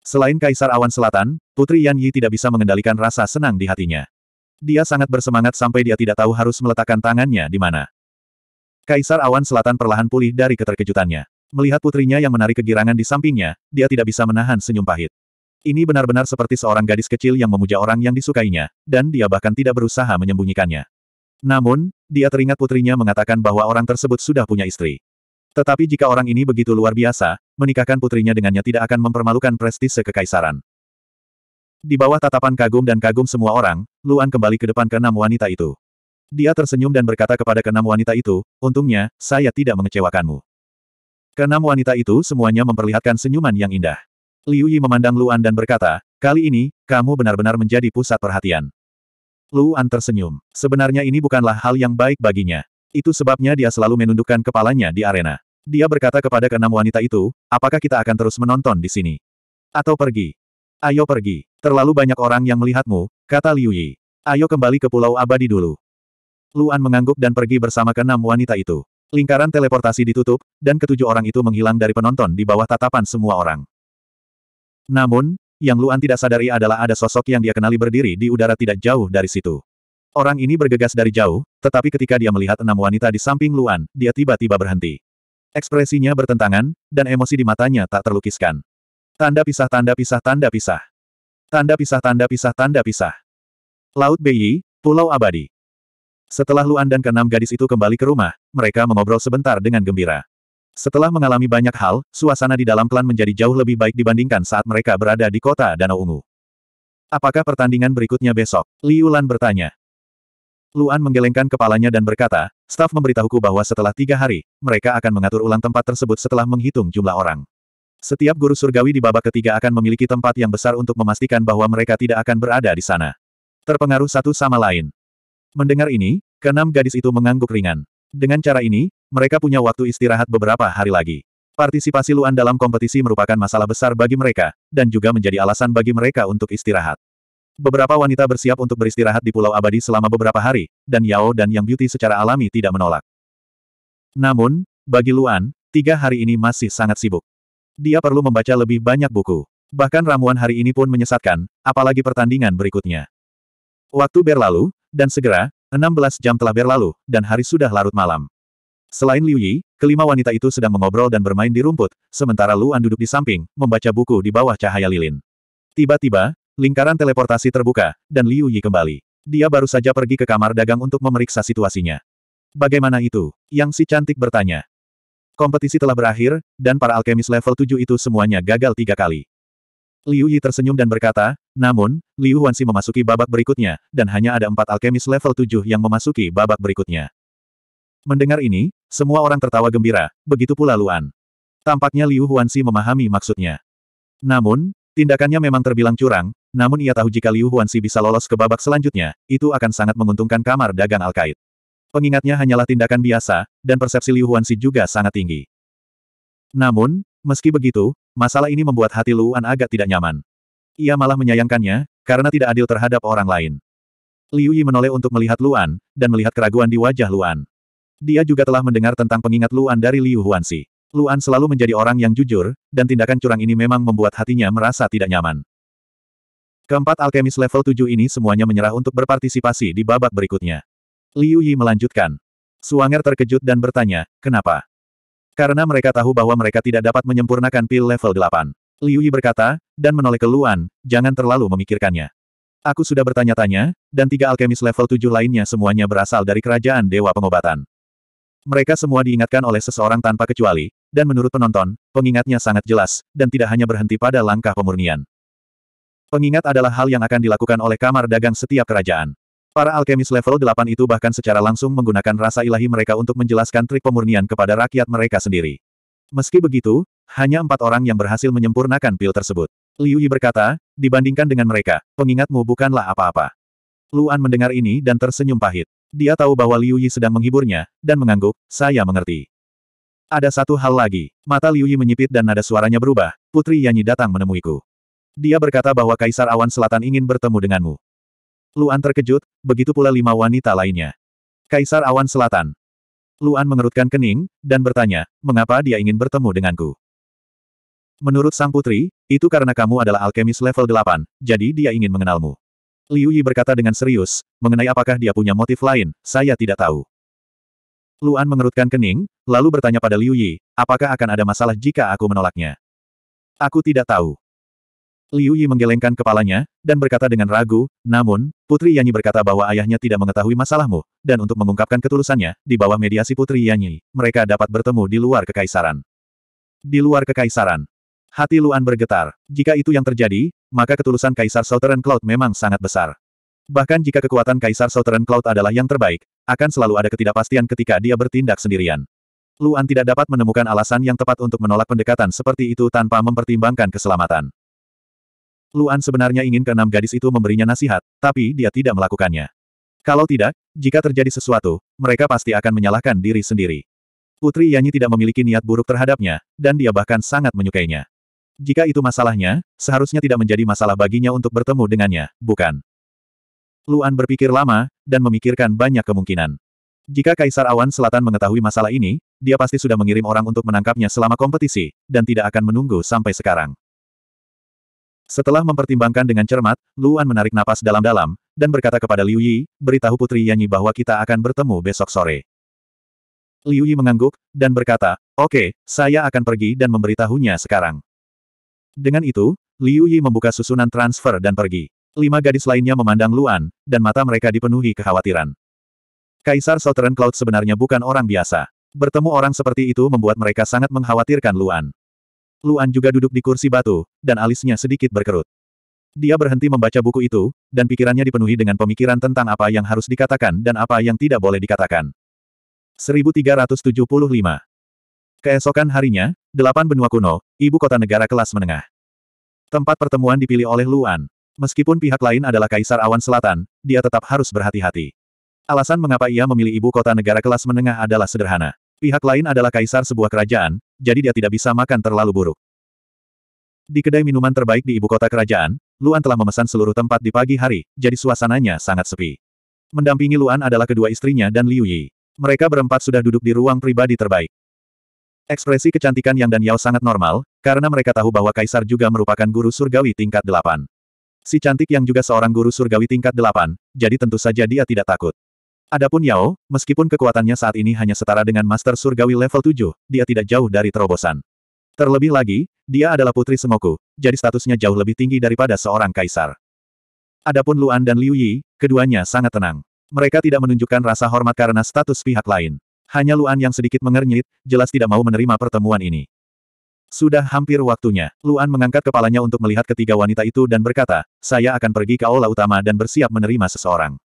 [SPEAKER 1] Selain Kaisar Awan Selatan, Putri Yan Yi tidak bisa mengendalikan rasa senang di hatinya. Dia sangat bersemangat sampai dia tidak tahu harus meletakkan tangannya di mana. Kaisar Awan Selatan perlahan pulih dari keterkejutannya. Melihat putrinya yang menarik kegirangan di sampingnya, dia tidak bisa menahan senyum pahit. Ini benar-benar seperti seorang gadis kecil yang memuja orang yang disukainya, dan dia bahkan tidak berusaha menyembunyikannya. Namun, dia teringat putrinya mengatakan bahwa orang tersebut sudah punya istri. Tetapi jika orang ini begitu luar biasa, menikahkan putrinya dengannya tidak akan mempermalukan prestise kekaisaran. Di bawah tatapan kagum dan kagum semua orang, Luan kembali ke depan keenam wanita itu. Dia tersenyum dan berkata kepada keenam wanita itu, untungnya, saya tidak mengecewakanmu. Keenam wanita itu semuanya memperlihatkan senyuman yang indah. Liu Yi memandang Luan dan berkata, kali ini, kamu benar-benar menjadi pusat perhatian. Luan tersenyum. Sebenarnya ini bukanlah hal yang baik baginya. Itu sebabnya dia selalu menundukkan kepalanya di arena. Dia berkata kepada keenam wanita itu, apakah kita akan terus menonton di sini? Atau pergi? Ayo pergi. Terlalu banyak orang yang melihatmu, kata Liu Yi. Ayo kembali ke Pulau Abadi dulu. Luan mengangguk dan pergi bersama keenam wanita itu. Lingkaran teleportasi ditutup, dan ketujuh orang itu menghilang dari penonton di bawah tatapan semua orang. Namun, yang Luan tidak sadari adalah ada sosok yang dia kenali berdiri di udara tidak jauh dari situ. Orang ini bergegas dari jauh, tetapi ketika dia melihat enam wanita di samping Luan, dia tiba-tiba berhenti. Ekspresinya bertentangan, dan emosi di matanya tak terlukiskan. Tanda pisah tanda pisah tanda pisah. Tanda pisah tanda pisah tanda pisah. Laut Beyi, Pulau Abadi. Setelah Luan dan keenam gadis itu kembali ke rumah, mereka mengobrol sebentar dengan gembira. Setelah mengalami banyak hal, suasana di dalam klan menjadi jauh lebih baik dibandingkan saat mereka berada di kota Danau Ungu. Apakah pertandingan berikutnya besok? Liu Lan bertanya. Luan menggelengkan kepalanya dan berkata, staf memberitahuku bahwa setelah tiga hari, mereka akan mengatur ulang tempat tersebut setelah menghitung jumlah orang. Setiap guru surgawi di babak ketiga akan memiliki tempat yang besar untuk memastikan bahwa mereka tidak akan berada di sana. Terpengaruh satu sama lain. Mendengar ini, keenam gadis itu mengangguk ringan. Dengan cara ini, mereka punya waktu istirahat beberapa hari lagi. Partisipasi Luan dalam kompetisi merupakan masalah besar bagi mereka, dan juga menjadi alasan bagi mereka untuk istirahat. Beberapa wanita bersiap untuk beristirahat di Pulau Abadi selama beberapa hari, dan Yao dan Yang Beauty secara alami tidak menolak. Namun, bagi Luan, tiga hari ini masih sangat sibuk. Dia perlu membaca lebih banyak buku. Bahkan ramuan hari ini pun menyesatkan, apalagi pertandingan berikutnya. Waktu berlalu, dan segera, 16 jam telah berlalu, dan hari sudah larut malam. Selain Liu Yi, kelima wanita itu sedang mengobrol dan bermain di rumput, sementara Luan duduk di samping, membaca buku di bawah cahaya lilin. Tiba-tiba, Lingkaran teleportasi terbuka, dan Liu Yi kembali. Dia baru saja pergi ke kamar dagang untuk memeriksa situasinya. Bagaimana itu? Yang si cantik bertanya. Kompetisi telah berakhir, dan para alkemis level 7 itu semuanya gagal tiga kali. Liu Yi tersenyum dan berkata, namun, Liu Huanxi memasuki babak berikutnya, dan hanya ada empat alkemis level 7 yang memasuki babak berikutnya. Mendengar ini, semua orang tertawa gembira, begitu pula Luan. Tampaknya Liu Huanxi memahami maksudnya. Namun, tindakannya memang terbilang curang, namun ia tahu jika Liu Huanxi bisa lolos ke babak selanjutnya, itu akan sangat menguntungkan kamar dagang Al-Qaid. Pengingatnya hanyalah tindakan biasa, dan persepsi Liu Huanxi juga sangat tinggi. Namun, meski begitu, masalah ini membuat hati Luan agak tidak nyaman. Ia malah menyayangkannya, karena tidak adil terhadap orang lain. Liu Yi menoleh untuk melihat Luan, dan melihat keraguan di wajah Luan. Dia juga telah mendengar tentang pengingat Luan dari Liu Huanxi. Luan selalu menjadi orang yang jujur, dan tindakan curang ini memang membuat hatinya merasa tidak nyaman. Keempat alkemis level 7 ini semuanya menyerah untuk berpartisipasi di babak berikutnya. Liu Yi melanjutkan. Suanger terkejut dan bertanya, kenapa? Karena mereka tahu bahwa mereka tidak dapat menyempurnakan pil level 8. Liu Yi berkata, dan menoleh ke Luan, jangan terlalu memikirkannya. Aku sudah bertanya-tanya, dan tiga alkemis level 7 lainnya semuanya berasal dari kerajaan Dewa Pengobatan. Mereka semua diingatkan oleh seseorang tanpa kecuali, dan menurut penonton, pengingatnya sangat jelas, dan tidak hanya berhenti pada langkah pemurnian. Pengingat adalah hal yang akan dilakukan oleh kamar dagang setiap kerajaan. Para alkemis level 8 itu bahkan secara langsung menggunakan rasa ilahi mereka untuk menjelaskan trik pemurnian kepada rakyat mereka sendiri. Meski begitu, hanya empat orang yang berhasil menyempurnakan pil tersebut. Liu Yi berkata, dibandingkan dengan mereka, pengingatmu bukanlah apa-apa. Luan mendengar ini dan tersenyum pahit. Dia tahu bahwa Liu Yi sedang menghiburnya, dan mengangguk, saya mengerti. Ada satu hal lagi. Mata Liu Yi menyipit dan nada suaranya berubah, Putri Yanyi datang menemuiku. Dia berkata bahwa Kaisar Awan Selatan ingin bertemu denganmu. Luan terkejut, begitu pula lima wanita lainnya. Kaisar Awan Selatan. Luan mengerutkan kening, dan bertanya, mengapa dia ingin bertemu denganku? Menurut sang putri, itu karena kamu adalah alkemis level 8, jadi dia ingin mengenalmu. Liu Yi berkata dengan serius, mengenai apakah dia punya motif lain, saya tidak tahu. Luan mengerutkan kening, lalu bertanya pada Liu Yi, apakah akan ada masalah jika aku menolaknya? Aku tidak tahu. Liu Yi menggelengkan kepalanya, dan berkata dengan ragu, namun, Putri Yanyi berkata bahwa ayahnya tidak mengetahui masalahmu, dan untuk mengungkapkan ketulusannya, di bawah mediasi Putri Yanyi, mereka dapat bertemu di luar kekaisaran. Di luar kekaisaran. Hati Luan bergetar. Jika itu yang terjadi, maka ketulusan Kaisar Southern Cloud memang sangat besar. Bahkan jika kekuatan Kaisar Southern Cloud adalah yang terbaik, akan selalu ada ketidakpastian ketika dia bertindak sendirian. Luan tidak dapat menemukan alasan yang tepat untuk menolak pendekatan seperti itu tanpa mempertimbangkan keselamatan. Luan sebenarnya ingin keenam gadis itu memberinya nasihat, tapi dia tidak melakukannya. Kalau tidak, jika terjadi sesuatu, mereka pasti akan menyalahkan diri sendiri. Putri Yanyi tidak memiliki niat buruk terhadapnya, dan dia bahkan sangat menyukainya. Jika itu masalahnya, seharusnya tidak menjadi masalah baginya untuk bertemu dengannya, bukan? Luan berpikir lama, dan memikirkan banyak kemungkinan. Jika Kaisar Awan Selatan mengetahui masalah ini, dia pasti sudah mengirim orang untuk menangkapnya selama kompetisi, dan tidak akan menunggu sampai sekarang. Setelah mempertimbangkan dengan cermat, Luan menarik napas dalam-dalam, dan berkata kepada Liu Yi, beritahu Putri Yanyi bahwa kita akan bertemu besok sore. Liu Yi mengangguk, dan berkata, oke, saya akan pergi dan memberitahunya sekarang. Dengan itu, Liu Yi membuka susunan transfer dan pergi. Lima gadis lainnya memandang Luan, dan mata mereka dipenuhi kekhawatiran. Kaisar Southern Cloud sebenarnya bukan orang biasa. Bertemu orang seperti itu membuat mereka sangat mengkhawatirkan Luan. Luan juga duduk di kursi batu, dan alisnya sedikit berkerut. Dia berhenti membaca buku itu, dan pikirannya dipenuhi dengan pemikiran tentang apa yang harus dikatakan dan apa yang tidak boleh dikatakan. 1375 Keesokan harinya, delapan benua kuno, ibu kota negara kelas menengah. Tempat pertemuan dipilih oleh Luan. Meskipun pihak lain adalah Kaisar Awan Selatan, dia tetap harus berhati-hati. Alasan mengapa ia memilih ibu kota negara kelas menengah adalah sederhana. Pihak lain adalah kaisar sebuah kerajaan, jadi dia tidak bisa makan terlalu buruk. Di kedai minuman terbaik di ibu kota kerajaan, Luan telah memesan seluruh tempat di pagi hari, jadi suasananya sangat sepi. Mendampingi Luan adalah kedua istrinya dan Liu Yi. Mereka berempat sudah duduk di ruang pribadi terbaik. Ekspresi kecantikan Yang dan Yao sangat normal, karena mereka tahu bahwa Kaisar juga merupakan guru surgawi tingkat delapan. Si cantik yang juga seorang guru surgawi tingkat delapan, jadi tentu saja dia tidak takut. Adapun Yao, meskipun kekuatannya saat ini hanya setara dengan Master Surgawi level 7, dia tidak jauh dari terobosan. Terlebih lagi, dia adalah putri Semoku, jadi statusnya jauh lebih tinggi daripada seorang kaisar. Adapun Luan dan Liu Yi, keduanya sangat tenang. Mereka tidak menunjukkan rasa hormat karena status pihak lain. Hanya Luan yang sedikit mengernyit, jelas tidak mau menerima pertemuan ini. Sudah hampir waktunya. Luan mengangkat kepalanya untuk melihat ketiga wanita itu dan berkata, saya akan pergi ke aula utama dan bersiap menerima seseorang.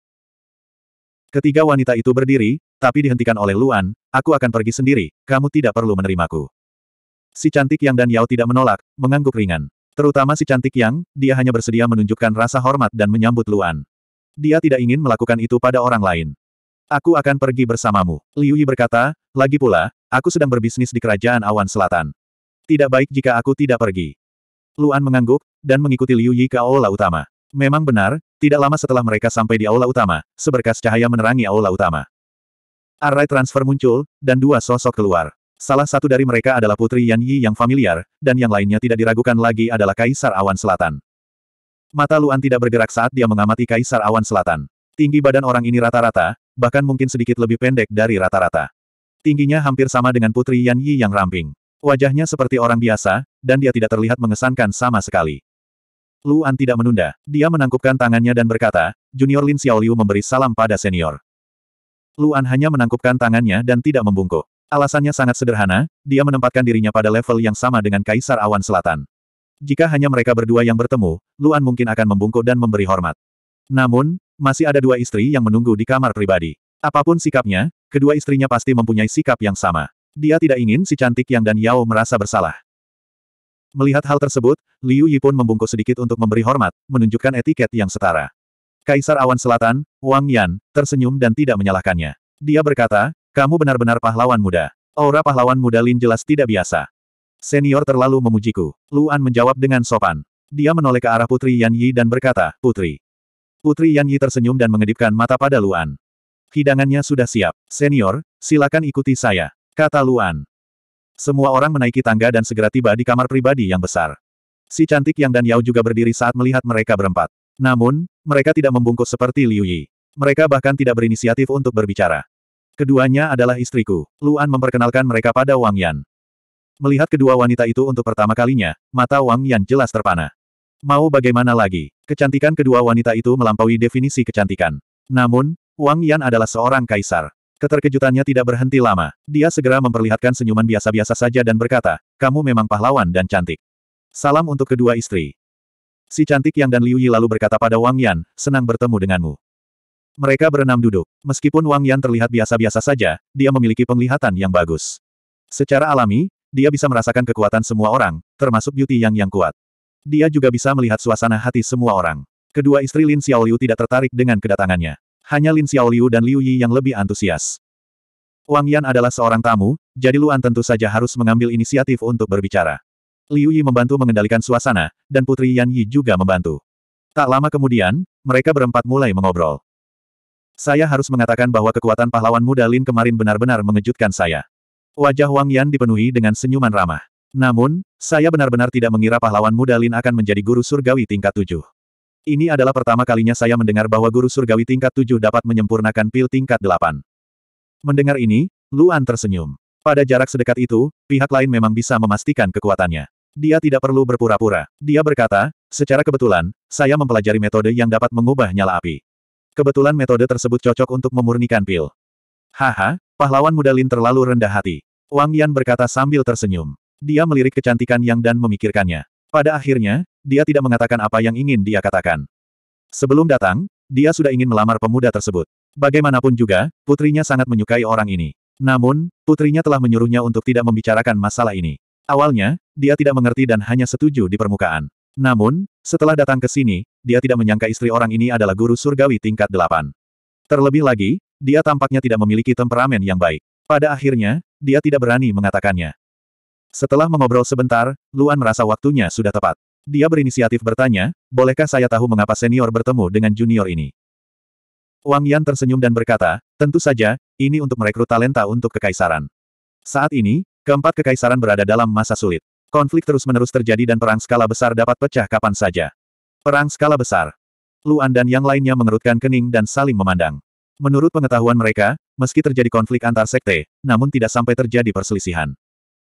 [SPEAKER 1] Ketiga wanita itu berdiri, tapi dihentikan oleh Luan, aku akan pergi sendiri, kamu tidak perlu menerimaku. Si cantik Yang dan Yao tidak menolak, mengangguk ringan. Terutama si cantik Yang, dia hanya bersedia menunjukkan rasa hormat dan menyambut Luan. Dia tidak ingin melakukan itu pada orang lain. Aku akan pergi bersamamu. Liu Yi berkata, lagi pula, aku sedang berbisnis di kerajaan awan selatan. Tidak baik jika aku tidak pergi. Luan mengangguk, dan mengikuti Liu Yi ke aula utama. Memang benar, tidak lama setelah mereka sampai di aula utama, seberkas cahaya menerangi aula utama. Array transfer muncul, dan dua sosok keluar. Salah satu dari mereka adalah Putri Yan Yi yang familiar, dan yang lainnya tidak diragukan lagi adalah Kaisar Awan Selatan. Mata Luan tidak bergerak saat dia mengamati Kaisar Awan Selatan. Tinggi badan orang ini rata-rata, bahkan mungkin sedikit lebih pendek dari rata-rata. Tingginya hampir sama dengan Putri Yan Yi yang ramping. Wajahnya seperti orang biasa, dan dia tidak terlihat mengesankan sama sekali. Luan tidak menunda. Dia menangkupkan tangannya dan berkata, Junior Lin Xiaoliu memberi salam pada senior. Luan hanya menangkupkan tangannya dan tidak membungkuk. Alasannya sangat sederhana, dia menempatkan dirinya pada level yang sama dengan Kaisar Awan Selatan. Jika hanya mereka berdua yang bertemu, Luan mungkin akan membungkuk dan memberi hormat. Namun, masih ada dua istri yang menunggu di kamar pribadi. Apa pun sikapnya, kedua istrinya pasti mempunyai sikap yang sama. Dia tidak ingin si cantik Yang dan Yao merasa bersalah. Melihat hal tersebut, Liu Yi pun membungkuk sedikit untuk memberi hormat, menunjukkan etiket yang setara. Kaisar Awan Selatan, Wang Yan, tersenyum dan tidak menyalahkannya. Dia berkata, kamu benar-benar pahlawan muda. Aura pahlawan muda Lin jelas tidak biasa. Senior terlalu memujiku. Luan menjawab dengan sopan. Dia menoleh ke arah Putri Yan Yi dan berkata, Putri. Putri Yan Yi tersenyum dan mengedipkan mata pada Luan. Hidangannya sudah siap. Senior, silakan ikuti saya. Kata Luan. Semua orang menaiki tangga dan segera tiba di kamar pribadi yang besar. Si cantik Yang dan Yao juga berdiri saat melihat mereka berempat. Namun, mereka tidak membungkuk seperti Liu Yi. Mereka bahkan tidak berinisiatif untuk berbicara. Keduanya adalah istriku. Luan memperkenalkan mereka pada Wang Yan. Melihat kedua wanita itu untuk pertama kalinya, mata Wang Yan jelas terpana. Mau bagaimana lagi? Kecantikan kedua wanita itu melampaui definisi kecantikan. Namun, Wang Yan adalah seorang kaisar. Keterkejutannya tidak berhenti lama. Dia segera memperlihatkan senyuman biasa-biasa saja dan berkata, kamu memang pahlawan dan cantik. Salam untuk kedua istri. Si cantik Yang dan Liu Yi lalu berkata pada Wang Yan, senang bertemu denganmu. Mereka berenam duduk. Meskipun Wang Yan terlihat biasa-biasa saja, dia memiliki penglihatan yang bagus. Secara alami, dia bisa merasakan kekuatan semua orang, termasuk beauty yang yang kuat. Dia juga bisa melihat suasana hati semua orang. Kedua istri Lin Xiaoliu tidak tertarik dengan kedatangannya. Hanya Lin Xiaoliu dan Liu Yi yang lebih antusias. Wang Yan adalah seorang tamu, jadi Luan tentu saja harus mengambil inisiatif untuk berbicara. Liu Yi membantu mengendalikan suasana, dan Putri Yan Yi juga membantu. Tak lama kemudian, mereka berempat mulai mengobrol. Saya harus mengatakan bahwa kekuatan pahlawan muda Lin kemarin benar-benar mengejutkan saya. Wajah Wang Yan dipenuhi dengan senyuman ramah. Namun, saya benar-benar tidak mengira pahlawan muda Lin akan menjadi guru surgawi tingkat tujuh. Ini adalah pertama kalinya saya mendengar bahwa guru surgawi tingkat tujuh dapat menyempurnakan pil tingkat delapan. Mendengar ini, Luan tersenyum. Pada jarak sedekat itu, pihak lain memang bisa memastikan kekuatannya. Dia tidak perlu berpura-pura. Dia berkata, secara kebetulan, saya mempelajari metode yang dapat mengubah nyala api. Kebetulan metode tersebut cocok untuk memurnikan pil. Haha, pahlawan muda Lin terlalu rendah hati. Wang Yan berkata sambil tersenyum. Dia melirik kecantikan Yang dan memikirkannya. Pada akhirnya, dia tidak mengatakan apa yang ingin dia katakan. Sebelum datang, dia sudah ingin melamar pemuda tersebut. Bagaimanapun juga, putrinya sangat menyukai orang ini. Namun, putrinya telah menyuruhnya untuk tidak membicarakan masalah ini. Awalnya, dia tidak mengerti dan hanya setuju di permukaan. Namun, setelah datang ke sini, dia tidak menyangka istri orang ini adalah guru surgawi tingkat delapan. Terlebih lagi, dia tampaknya tidak memiliki temperamen yang baik. Pada akhirnya, dia tidak berani mengatakannya. Setelah mengobrol sebentar, Luan merasa waktunya sudah tepat. Dia berinisiatif bertanya, bolehkah saya tahu mengapa senior bertemu dengan junior ini? Wang Yan tersenyum dan berkata, tentu saja, ini untuk merekrut talenta untuk kekaisaran. Saat ini, keempat kekaisaran berada dalam masa sulit. Konflik terus-menerus terjadi dan perang skala besar dapat pecah kapan saja. Perang skala besar. Luan dan yang lainnya mengerutkan kening dan saling memandang. Menurut pengetahuan mereka, meski terjadi konflik antar sekte, namun tidak sampai terjadi perselisihan.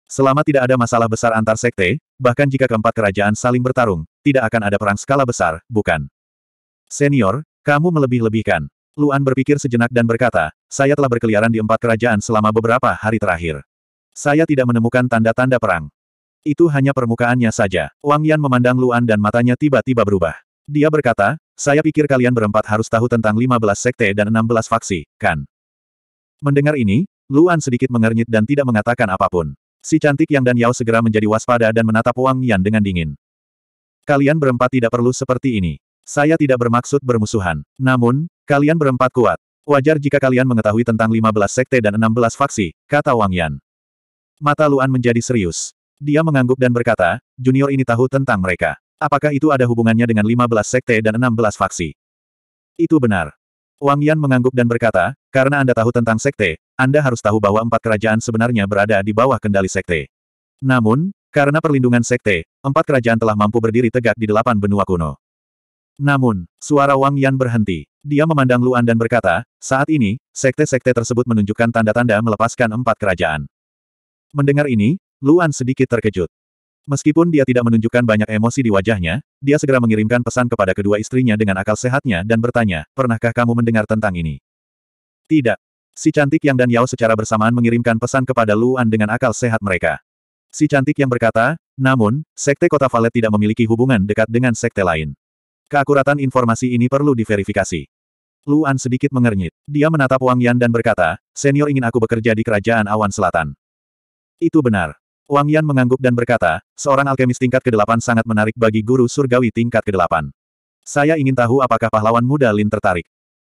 [SPEAKER 1] Selama tidak ada masalah besar antar sekte, bahkan jika keempat kerajaan saling bertarung, tidak akan ada perang skala besar, bukan? Senior, kamu melebih-lebihkan. Luan berpikir sejenak dan berkata, saya telah berkeliaran di empat kerajaan selama beberapa hari terakhir. Saya tidak menemukan tanda-tanda perang. Itu hanya permukaannya saja. Wang Yan memandang Luan dan matanya tiba-tiba berubah. Dia berkata, saya pikir kalian berempat harus tahu tentang 15 sekte dan 16 faksi, kan? Mendengar ini, Luan sedikit mengernyit dan tidak mengatakan apa pun. Si cantik Yang dan Yao segera menjadi waspada dan menatap Wang Yan dengan dingin. Kalian berempat tidak perlu seperti ini. Saya tidak bermaksud bermusuhan. Namun, kalian berempat kuat. Wajar jika kalian mengetahui tentang 15 sekte dan 16 faksi, kata Wang Yan. Mata Luan menjadi serius. Dia mengangguk dan berkata, junior ini tahu tentang mereka. Apakah itu ada hubungannya dengan 15 sekte dan 16 faksi? Itu benar. Wang Yan mengangguk dan berkata, karena Anda tahu tentang sekte, Anda harus tahu bahwa empat kerajaan sebenarnya berada di bawah kendali sekte. Namun, karena perlindungan sekte, empat kerajaan telah mampu berdiri tegak di delapan benua kuno. Namun, suara Wang Yan berhenti. Dia memandang Luan dan berkata, saat ini, sekte-sekte tersebut menunjukkan tanda-tanda melepaskan empat kerajaan. Mendengar ini, Luan sedikit terkejut. Meskipun dia tidak menunjukkan banyak emosi di wajahnya, dia segera mengirimkan pesan kepada kedua istrinya dengan akal sehatnya dan bertanya, pernahkah kamu mendengar tentang ini? Tidak. Si cantik yang dan Yao secara bersamaan mengirimkan pesan kepada Luan dengan akal sehat mereka. Si cantik yang berkata, namun, sekte kota Valet tidak memiliki hubungan dekat dengan sekte lain. Keakuratan informasi ini perlu diverifikasi. Luan sedikit mengernyit. Dia menatap Wang Yan dan berkata, senior ingin aku bekerja di kerajaan awan selatan. Itu benar. Wang Yan mengangguk dan berkata, seorang alkemis tingkat ke-8 sangat menarik bagi guru surgawi tingkat ke-8. Saya ingin tahu apakah pahlawan muda Lin tertarik.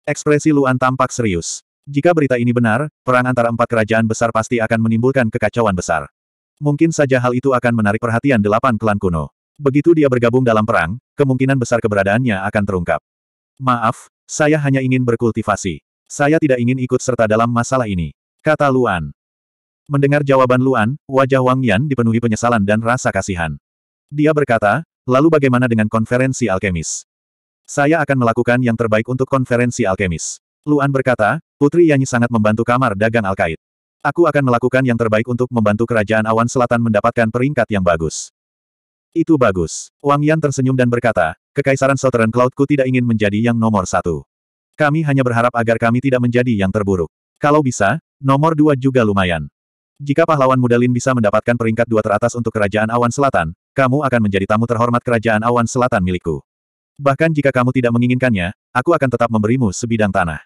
[SPEAKER 1] Ekspresi Luan tampak serius. Jika berita ini benar, perang antara empat kerajaan besar pasti akan menimbulkan kekacauan besar. Mungkin saja hal itu akan menarik perhatian delapan klan kuno. Begitu dia bergabung dalam perang, kemungkinan besar keberadaannya akan terungkap. Maaf, saya hanya ingin berkultivasi. Saya tidak ingin ikut serta dalam masalah ini. Kata Luan. Mendengar jawaban Luan, wajah Wang Yan dipenuhi penyesalan dan rasa kasihan. Dia berkata, lalu bagaimana dengan konferensi alkemis? Saya akan melakukan yang terbaik untuk konferensi alkemis. Luan berkata, Putri Yanyi sangat membantu kamar dagang Alkait. Aku akan melakukan yang terbaik untuk membantu kerajaan awan selatan mendapatkan peringkat yang bagus. Itu bagus. Wang Yan tersenyum dan berkata, Kekaisaran Southern Cloudku tidak ingin menjadi yang nomor satu. Kami hanya berharap agar kami tidak menjadi yang terburuk. Kalau bisa, nomor dua juga lumayan. Jika pahlawan muda Lin bisa mendapatkan peringkat dua teratas untuk Kerajaan Awan Selatan, kamu akan menjadi tamu terhormat Kerajaan Awan Selatan milikku. Bahkan jika kamu tidak menginginkannya, aku akan tetap memberimu sebidang tanah.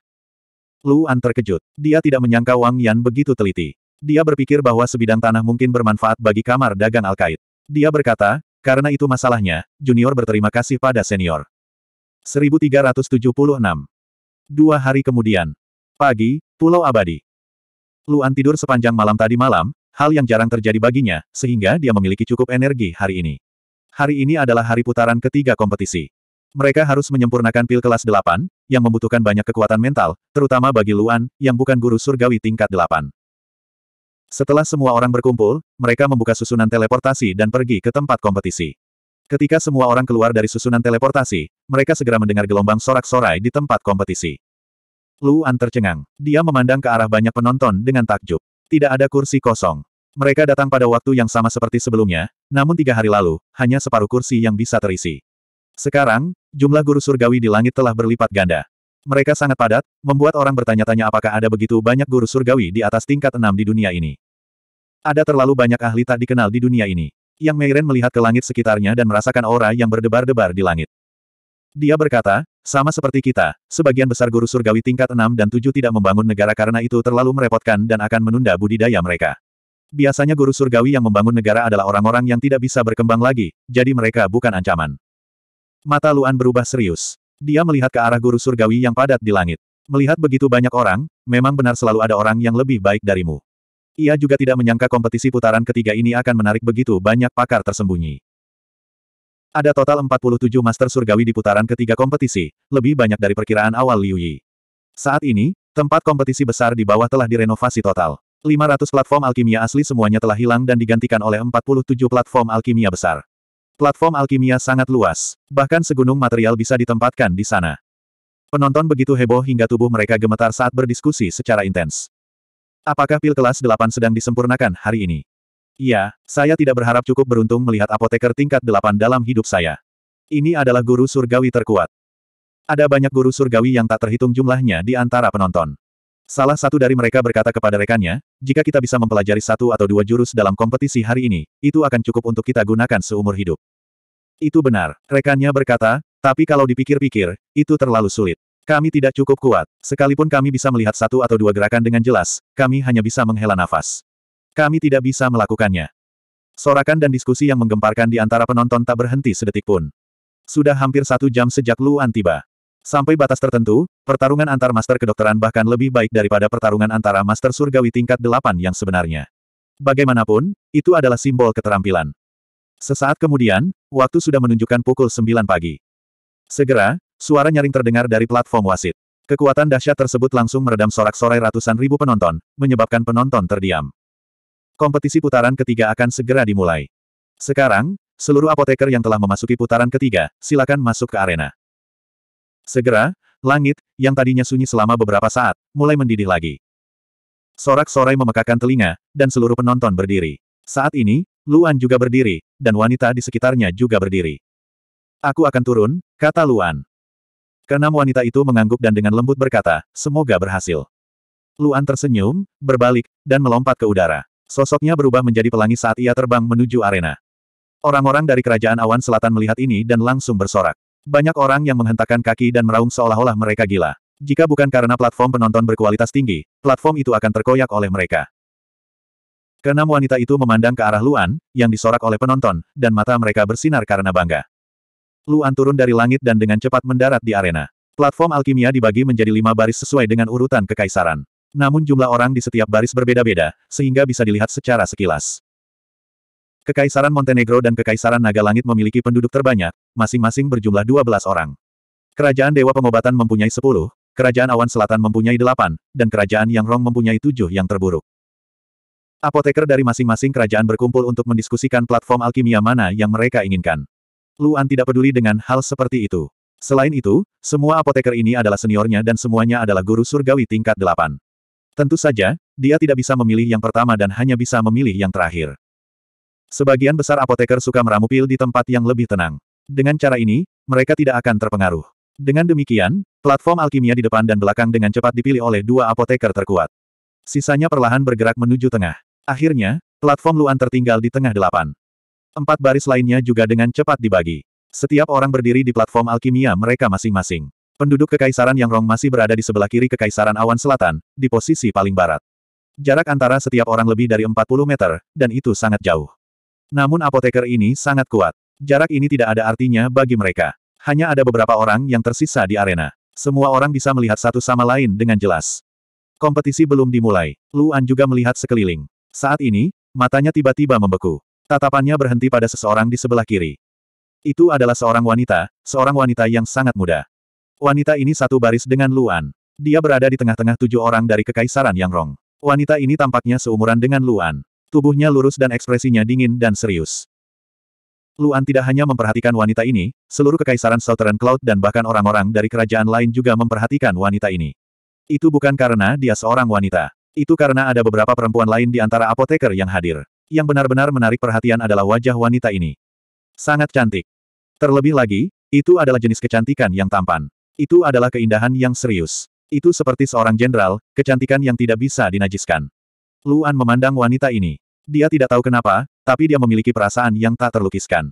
[SPEAKER 1] Lu An terkejut. Dia tidak menyangka Wang Yan begitu teliti. Dia berpikir bahwa sebidang tanah mungkin bermanfaat bagi kamar dagang Al-Qaid. Dia berkata, karena itu masalahnya, junior berterima kasih pada senior. 1376. Dua hari kemudian. Pagi, Pulau Abadi. Luan tidur sepanjang malam tadi malam, hal yang jarang terjadi baginya, sehingga dia memiliki cukup energi hari ini. Hari ini adalah hari putaran ketiga kompetisi. Mereka harus menyempurnakan pil kelas 8, yang membutuhkan banyak kekuatan mental, terutama bagi Luan, yang bukan guru surgawi tingkat 8. Setelah semua orang berkumpul, mereka membuka susunan teleportasi dan pergi ke tempat kompetisi. Ketika semua orang keluar dari susunan teleportasi, mereka segera mendengar gelombang sorak-sorai di tempat kompetisi. Luan tercengang. Dia memandang ke arah banyak penonton dengan takjub. Tidak ada kursi kosong. Mereka datang pada waktu yang sama seperti sebelumnya, namun tiga hari lalu, hanya separuh kursi yang bisa terisi. Sekarang, jumlah guru surgawi di langit telah berlipat ganda. Mereka sangat padat, membuat orang bertanya-tanya apakah ada begitu banyak guru surgawi di atas tingkat enam di dunia ini. Ada terlalu banyak ahli tak dikenal di dunia ini. Yang Meiren melihat ke langit sekitarnya dan merasakan aura yang berdebar-debar di langit. Dia berkata, sama seperti kita, sebagian besar guru surgawi tingkat enam dan tujuh tidak membangun negara karena itu terlalu merepotkan dan akan menunda budidaya mereka. Biasanya guru surgawi yang membangun negara adalah orang-orang yang tidak bisa berkembang lagi, jadi mereka bukan ancaman. Mata Luan berubah serius. Dia melihat ke arah guru surgawi yang padat di langit. Melihat begitu banyak orang, memang benar selalu ada orang yang lebih baik darimu. Ia juga tidak menyangka kompetisi putaran ketiga ini akan menarik begitu banyak pakar tersembunyi. Ada total 47 master surgawi di putaran ketiga kompetisi, lebih banyak dari perkiraan awal Liu Yi. Saat ini, tempat kompetisi besar di bawah telah direnovasi total. 500 platform alkimia asli semuanya telah hilang dan digantikan oleh 47 platform alkimia besar. Platform alkimia sangat luas, bahkan segunung material bisa ditempatkan di sana. Penonton begitu heboh hingga tubuh mereka gemetar saat berdiskusi secara intens. Apakah pil kelas 8 sedang disempurnakan hari ini? Iya, saya tidak berharap cukup beruntung melihat apoteker tingkat 8 dalam hidup saya. Ini adalah guru surgawi terkuat. Ada banyak guru surgawi yang tak terhitung jumlahnya di antara penonton. Salah satu dari mereka berkata kepada rekannya, jika kita bisa mempelajari satu atau dua jurus dalam kompetisi hari ini, itu akan cukup untuk kita gunakan seumur hidup. Itu benar, rekannya berkata, tapi kalau dipikir-pikir, itu terlalu sulit. Kami tidak cukup kuat. Sekalipun kami bisa melihat satu atau dua gerakan dengan jelas, kami hanya bisa menghela nafas. Kami tidak bisa melakukannya. Sorakan dan diskusi yang menggemparkan di antara penonton tak berhenti sedetik pun. Sudah hampir satu jam sejak Luan tiba. Sampai batas tertentu, pertarungan antar master kedokteran bahkan lebih baik daripada pertarungan antara master surgawi tingkat delapan yang sebenarnya. Bagaimanapun, itu adalah simbol keterampilan. Sesaat kemudian, waktu sudah menunjukkan pukul 9 pagi. Segera, suara nyaring terdengar dari platform wasit. Kekuatan dahsyat tersebut langsung meredam sorak-sorai ratusan ribu penonton, menyebabkan penonton terdiam. Kompetisi putaran ketiga akan segera dimulai. Sekarang, seluruh apoteker yang telah memasuki putaran ketiga, silakan masuk ke arena. Segera, langit, yang tadinya sunyi selama beberapa saat, mulai mendidih lagi. Sorak-sorai memekakan telinga, dan seluruh penonton berdiri. Saat ini, Luan juga berdiri, dan wanita di sekitarnya juga berdiri. Aku akan turun, kata Luan. Keenam wanita itu mengangguk dan dengan lembut berkata, semoga berhasil. Luan tersenyum, berbalik, dan melompat ke udara. Sosoknya berubah menjadi pelangi saat ia terbang menuju arena. Orang-orang dari kerajaan awan selatan melihat ini dan langsung bersorak. Banyak orang yang menghentakkan kaki dan meraung seolah-olah mereka gila. Jika bukan karena platform penonton berkualitas tinggi, platform itu akan terkoyak oleh mereka. Keenam wanita itu memandang ke arah Luan, yang disorak oleh penonton, dan mata mereka bersinar karena bangga. Luan turun dari langit dan dengan cepat mendarat di arena. Platform alkimia dibagi menjadi lima baris sesuai dengan urutan kekaisaran. Namun jumlah orang di setiap baris berbeda-beda, sehingga bisa dilihat secara sekilas. Kekaisaran Montenegro dan Kekaisaran Naga Langit memiliki penduduk terbanyak, masing-masing berjumlah 12 orang. Kerajaan Dewa Pengobatan mempunyai 10, Kerajaan Awan Selatan mempunyai 8, dan Kerajaan Yang Rong mempunyai 7 yang terburuk. Apoteker dari masing-masing kerajaan berkumpul untuk mendiskusikan platform alkimia mana yang mereka inginkan. Luan tidak peduli dengan hal seperti itu. Selain itu, semua apoteker ini adalah seniornya dan semuanya adalah guru surgawi tingkat 8. Tentu saja, dia tidak bisa memilih yang pertama dan hanya bisa memilih yang terakhir. Sebagian besar apoteker suka meramu pil di tempat yang lebih tenang. Dengan cara ini, mereka tidak akan terpengaruh. Dengan demikian, platform alkimia di depan dan belakang dengan cepat dipilih oleh dua apoteker terkuat. Sisanya perlahan bergerak menuju tengah. Akhirnya, platform Luan tertinggal di tengah delapan. Empat baris lainnya juga dengan cepat dibagi. Setiap orang berdiri di platform alkimia mereka masing-masing. Penduduk Kekaisaran Yang Rong masih berada di sebelah kiri Kekaisaran Awan Selatan, di posisi paling barat. Jarak antara setiap orang lebih dari 40 meter, dan itu sangat jauh. Namun apoteker ini sangat kuat. Jarak ini tidak ada artinya bagi mereka. Hanya ada beberapa orang yang tersisa di arena. Semua orang bisa melihat satu sama lain dengan jelas. Kompetisi belum dimulai. Luan juga melihat sekeliling. Saat ini, matanya tiba-tiba membeku. Tatapannya berhenti pada seseorang di sebelah kiri. Itu adalah seorang wanita, seorang wanita yang sangat muda. Wanita ini satu baris dengan Luan. Dia berada di tengah-tengah tujuh orang dari Kekaisaran Yang Rong. Wanita ini tampaknya seumuran dengan Luan. Tubuhnya lurus dan ekspresinya dingin dan serius. Luan tidak hanya memperhatikan wanita ini, seluruh Kekaisaran Southern Cloud dan bahkan orang-orang dari kerajaan lain juga memperhatikan wanita ini. Itu bukan karena dia seorang wanita. Itu karena ada beberapa perempuan lain di antara apoteker yang hadir. Yang benar-benar menarik perhatian adalah wajah wanita ini. Sangat cantik. Terlebih lagi, itu adalah jenis kecantikan yang tampan. Itu adalah keindahan yang serius. Itu seperti seorang jenderal, kecantikan yang tidak bisa dinajiskan. Luan memandang wanita ini. Dia tidak tahu kenapa, tapi dia memiliki perasaan yang tak terlukiskan.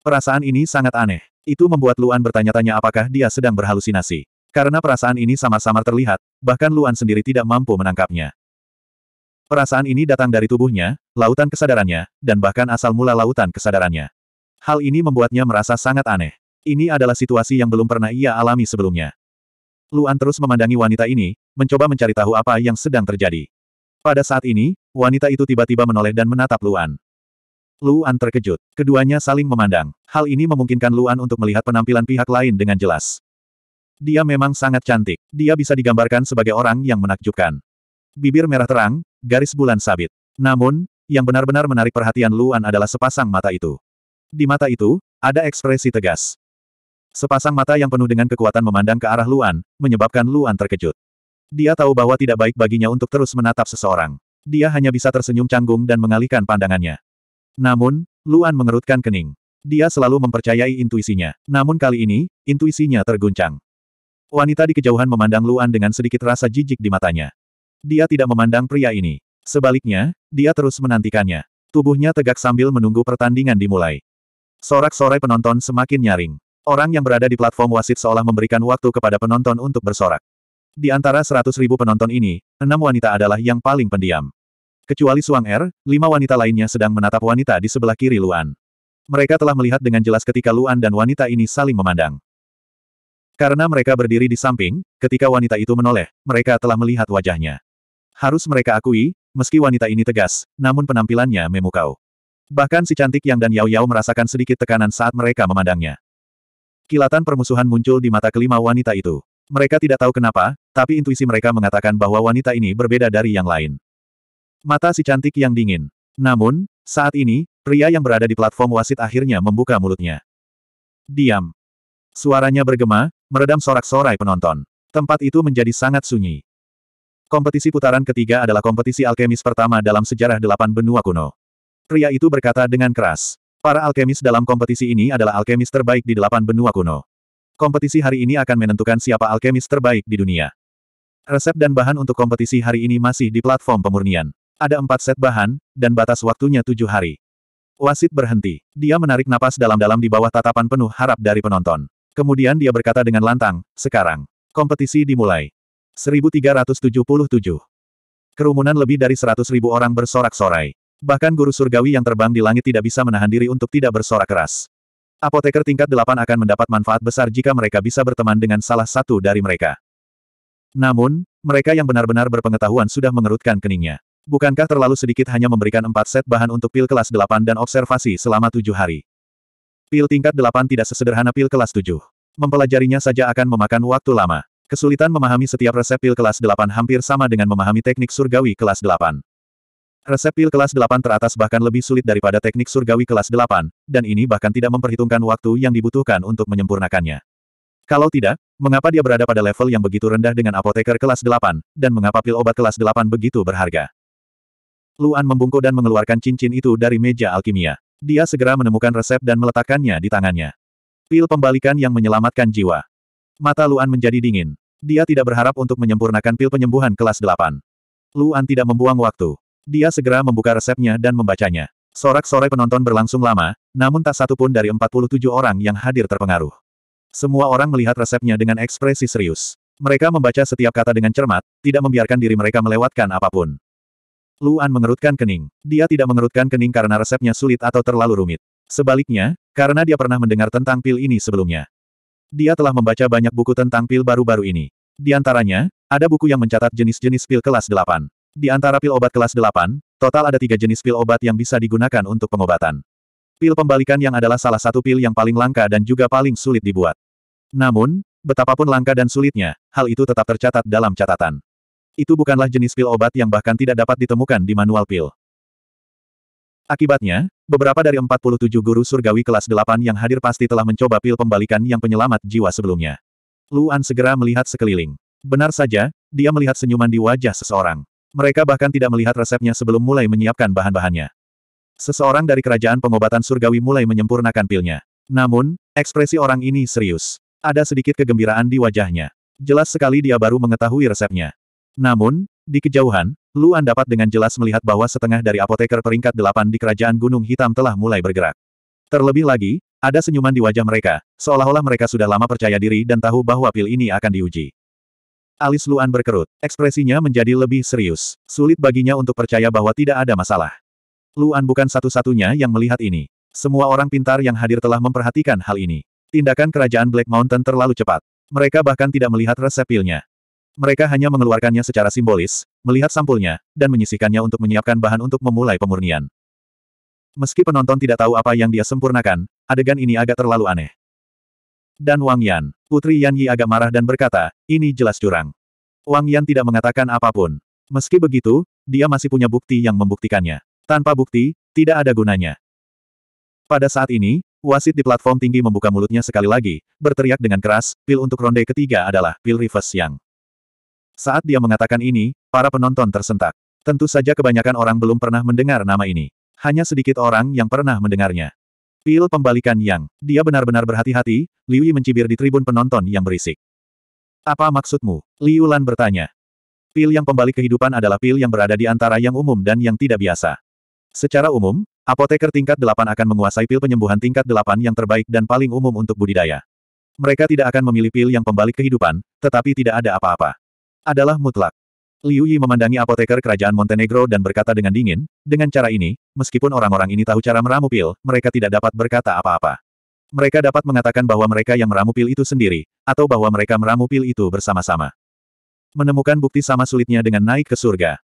[SPEAKER 1] Perasaan ini sangat aneh. Itu membuat Luan bertanya-tanya apakah dia sedang berhalusinasi. Karena perasaan ini sama-sama terlihat, bahkan Luan sendiri tidak mampu menangkapnya. Perasaan ini datang dari tubuhnya, lautan kesadarannya, dan bahkan asal mula lautan kesadarannya. Hal ini membuatnya merasa sangat aneh. Ini adalah situasi yang belum pernah ia alami sebelumnya. Luan terus memandangi wanita ini, mencoba mencari tahu apa yang sedang terjadi. Pada saat ini, wanita itu tiba-tiba menoleh dan menatap Luan. Luan terkejut. Keduanya saling memandang. Hal ini memungkinkan Luan untuk melihat penampilan pihak lain dengan jelas. Dia memang sangat cantik. Dia bisa digambarkan sebagai orang yang menakjubkan. Bibir merah terang, garis bulan sabit. Namun, yang benar-benar menarik perhatian Luan adalah sepasang mata itu. Di mata itu, ada ekspresi tegas. Sepasang mata yang penuh dengan kekuatan memandang ke arah Luan, menyebabkan Luan terkejut. Dia tahu bahwa tidak baik baginya untuk terus menatap seseorang. Dia hanya bisa tersenyum canggung dan mengalihkan pandangannya. Namun, Luan mengerutkan kening. Dia selalu mempercayai intuisinya. Namun kali ini, intuisinya terguncang. Wanita di kejauhan memandang Luan dengan sedikit rasa jijik di matanya. Dia tidak memandang pria ini. Sebaliknya, dia terus menantikannya. Tubuhnya tegak sambil menunggu pertandingan dimulai. Sorak-sorai penonton semakin nyaring. Orang yang berada di platform wasit seolah memberikan waktu kepada penonton untuk bersorak. Di antara seratus ribu penonton ini, enam wanita adalah yang paling pendiam. Kecuali Suang Er, lima wanita lainnya sedang menatap wanita di sebelah kiri Luan. Mereka telah melihat dengan jelas ketika Luan dan wanita ini saling memandang. Karena mereka berdiri di samping, ketika wanita itu menoleh, mereka telah melihat wajahnya. Harus mereka akui, meski wanita ini tegas, namun penampilannya memukau. Bahkan si cantik Yang dan Yao Yao merasakan sedikit tekanan saat mereka memandangnya. Kilatan permusuhan muncul di mata kelima wanita itu. Mereka tidak tahu kenapa, tapi intuisi mereka mengatakan bahwa wanita ini berbeda dari yang lain. Mata si cantik yang dingin. Namun, saat ini, pria yang berada di platform wasit akhirnya membuka mulutnya. Diam. Suaranya bergema, meredam sorak-sorai penonton. Tempat itu menjadi sangat sunyi. Kompetisi putaran ketiga adalah kompetisi alkemis pertama dalam sejarah delapan benua kuno. Pria itu berkata dengan keras. Para alkemis dalam kompetisi ini adalah alkemis terbaik di delapan benua kuno. Kompetisi hari ini akan menentukan siapa alkemis terbaik di dunia. Resep dan bahan untuk kompetisi hari ini masih di platform pemurnian. Ada empat set bahan, dan batas waktunya tujuh hari. Wasit berhenti. Dia menarik napas dalam-dalam di bawah tatapan penuh harap dari penonton. Kemudian dia berkata dengan lantang, sekarang. Kompetisi dimulai. 1377. Kerumunan lebih dari 100 ribu orang bersorak-sorai. Bahkan guru surgawi yang terbang di langit tidak bisa menahan diri untuk tidak bersorak keras. Apoteker tingkat delapan akan mendapat manfaat besar jika mereka bisa berteman dengan salah satu dari mereka. Namun, mereka yang benar-benar berpengetahuan sudah mengerutkan keningnya. Bukankah terlalu sedikit hanya memberikan empat set bahan untuk pil kelas delapan dan observasi selama tujuh hari? Pil tingkat delapan tidak sesederhana pil kelas tujuh. Mempelajarinya saja akan memakan waktu lama. Kesulitan memahami setiap resep pil kelas delapan hampir sama dengan memahami teknik surgawi kelas delapan. Resep pil kelas 8 teratas bahkan lebih sulit daripada teknik surgawi kelas 8, dan ini bahkan tidak memperhitungkan waktu yang dibutuhkan untuk menyempurnakannya. Kalau tidak, mengapa dia berada pada level yang begitu rendah dengan apoteker kelas 8, dan mengapa pil obat kelas 8 begitu berharga? Luan membungkuk dan mengeluarkan cincin itu dari meja alkimia. Dia segera menemukan resep dan meletakkannya di tangannya. Pil pembalikan yang menyelamatkan jiwa. Mata Luan menjadi dingin. Dia tidak berharap untuk menyempurnakan pil penyembuhan kelas 8. Luan tidak membuang waktu. Dia segera membuka resepnya dan membacanya. Sorak-sorai penonton berlangsung lama, namun tak satu pun dari 47 orang yang hadir terpengaruh. Semua orang melihat resepnya dengan ekspresi serius. Mereka membaca setiap kata dengan cermat, tidak membiarkan diri mereka melewatkan apa pun. Luan mengerutkan kening. Dia tidak mengerutkan kening karena resepnya sulit atau terlalu rumit. Sebaliknya, karena dia pernah mendengar tentang pil ini sebelumnya. Dia telah membaca banyak buku tentang pil baru-baru ini. Di antaranya, ada buku yang mencatat jenis-jenis pil kelas 8. Di antara pil obat kelas 8, total ada tiga jenis pil obat yang bisa digunakan untuk pengobatan. Pil pembalikan yang adalah salah satu pil yang paling langka dan juga paling sulit dibuat. Namun, betapapun langka dan sulitnya, hal itu tetap tercatat dalam catatan. Itu bukanlah jenis pil obat yang bahkan tidak dapat ditemukan di manual pil. Akibatnya, beberapa dari 47 guru surgawi kelas 8 yang hadir pasti telah mencoba pil pembalikan yang penyelamat jiwa sebelumnya. Luan segera melihat sekeliling. Benar saja, dia melihat senyuman di wajah seseorang. Mereka bahkan tidak melihat resepnya sebelum mulai menyiapkan bahan-bahannya. Seseorang dari kerajaan pengobatan surgawi mulai menyempurnakan pilnya. Namun, ekspresi orang ini serius. Ada sedikit kegembiraan di wajahnya. Jelas sekali dia baru mengetahui resepnya. Namun, di kejauhan, Luan dapat dengan jelas melihat bahwa setengah dari apoteker peringkat delapan di kerajaan Gunung Hitam telah mulai bergerak. Terlebih lagi, ada senyuman di wajah mereka, seolah-olah mereka sudah lama percaya diri dan tahu bahwa pil ini akan diuji. Alis Luan berkerut, ekspresinya menjadi lebih serius. Sulit baginya untuk percaya bahwa tidak ada masalah. Luan bukan satu-satunya yang melihat ini. Semua orang pintar yang hadir telah memperhatikan hal ini. Tindakan kerajaan Black Mountain terlalu cepat. Mereka bahkan tidak melihat resep pilnya. Mereka hanya mengeluarkannya secara simbolis, melihat sampulnya, dan menyisihkannya untuk menyiapkan bahan untuk memulai pemurnian. Meski penonton tidak tahu apa yang dia sempurnakan, adegan ini agak terlalu aneh. Dan Wang Yan, Putri Yan Yi agak marah dan berkata, ini jelas curang. Wang Yan tidak mengatakan apa pun. Meski begitu, dia masih punya bukti yang membuktikannya. Tanpa bukti, tidak ada gunanya. Pada saat ini, wasit di platform tinggi membuka mulutnya sekali lagi, berteriak dengan keras, pil untuk ronde ketiga adalah pil reverse yang. Saat dia mengatakan ini, para penonton tersentak. Tentu saja kebanyakan orang belum pernah mendengar nama ini. Hanya sedikit orang yang pernah mendengarnya. Pil pembalikan yang, dia benar-benar berhati-hati, Liu Yi mencibir di tribun penonton yang berisik. Apa maksudmu? Liu Lan bertanya. Pil yang pembalik kehidupan adalah pil yang berada di antara yang umum dan yang tidak biasa. Secara umum, apoteker tingkat 8 akan menguasai pil penyembuhan tingkat 8 yang terbaik dan paling umum untuk budidaya. Mereka tidak akan memilih pil yang pembalik kehidupan, tetapi tidak ada apa-apa adalah mutlak. Liu Yi memandangi apoteker kerajaan Montenegro dan berkata dengan dingin, dengan cara ini, meskipun orang-orang ini tahu cara meramu pil, mereka tidak dapat berkata apa-apa. Mereka dapat mengatakan bahwa mereka yang meramu pil itu sendiri, atau bahwa mereka meramu pil itu bersama-sama. Menemukan bukti sama sulitnya dengan naik ke surga.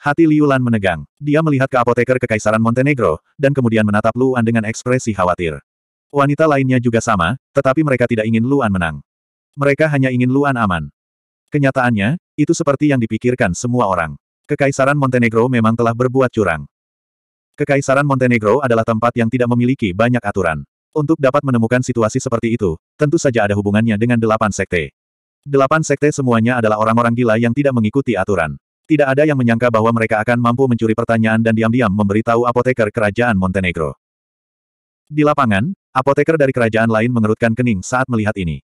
[SPEAKER 1] Hati Liu Lan menegang. Dia melihat ke apoteker kekaisaran Montenegro, dan kemudian menatap Luan dengan ekspresi khawatir. Wanita lainnya juga sama, tetapi mereka tidak ingin Luan menang. Mereka hanya ingin Luan aman. Kenyataannya, itu seperti yang dipikirkan semua orang. Kekaisaran Montenegro memang telah berbuat curang. Kekaisaran Montenegro adalah tempat yang tidak memiliki banyak aturan. Untuk dapat menemukan situasi seperti itu, tentu saja ada hubungannya dengan delapan sekte. Delapan sekte semuanya adalah orang-orang gila yang tidak mengikuti aturan. Tidak ada yang menyangka bahwa mereka akan mampu mencuri pertanyaan dan diam-diam memberitahu apoteker kerajaan Montenegro. Di lapangan, apoteker dari kerajaan lain mengerutkan kening saat melihat ini.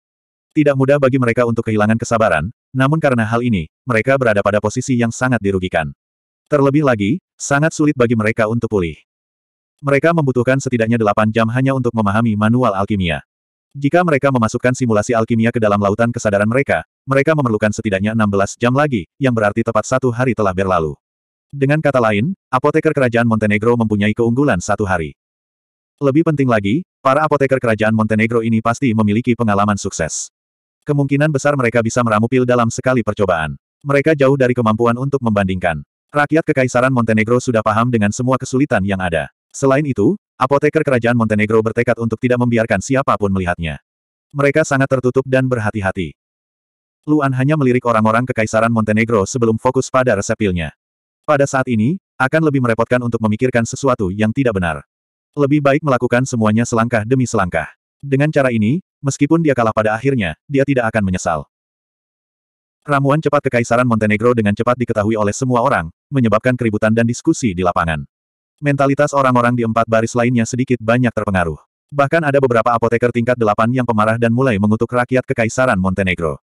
[SPEAKER 1] Tidak mudah bagi mereka untuk kehilangan kesabaran, namun karena hal ini, mereka berada pada posisi yang sangat dirugikan. Terlebih lagi, sangat sulit bagi mereka untuk pulih. Mereka membutuhkan setidaknya 8 jam hanya untuk memahami manual alkimia. Jika mereka memasukkan simulasi alkimia ke dalam lautan kesadaran mereka, mereka memerlukan setidaknya 16 jam lagi, yang berarti tepat satu hari telah berlalu. Dengan kata lain, apoteker kerajaan Montenegro mempunyai keunggulan satu hari. Lebih penting lagi, para apoteker kerajaan Montenegro ini pasti memiliki pengalaman sukses. Kemungkinan besar mereka bisa meramu pil dalam sekali percobaan. Mereka jauh dari kemampuan untuk membandingkan. Rakyat Kekaisaran Montenegro sudah paham dengan semua kesulitan yang ada. Selain itu, apoteker kerajaan Montenegro bertekad untuk tidak membiarkan siapa pun melihatnya. Mereka sangat tertutup dan berhati-hati. Luan hanya melirik orang-orang Kekaisaran Montenegro sebelum fokus pada resep pilnya. Pada saat ini, akan lebih merepotkan untuk memikirkan sesuatu yang tidak benar. Lebih baik melakukan semuanya selangkah demi selangkah. Dengan cara ini, Meskipun dia kalah pada akhirnya, dia tidak akan menyesal. Ramuan cepat Kekaisaran Montenegro dengan cepat diketahui oleh semua orang, menyebabkan keributan dan diskusi di lapangan. Mentalitas orang-orang di empat baris lainnya sedikit banyak terpengaruh. Bahkan ada beberapa apoteker tingkat delapan yang pemarah dan mulai mengutuk rakyat Kekaisaran Montenegro.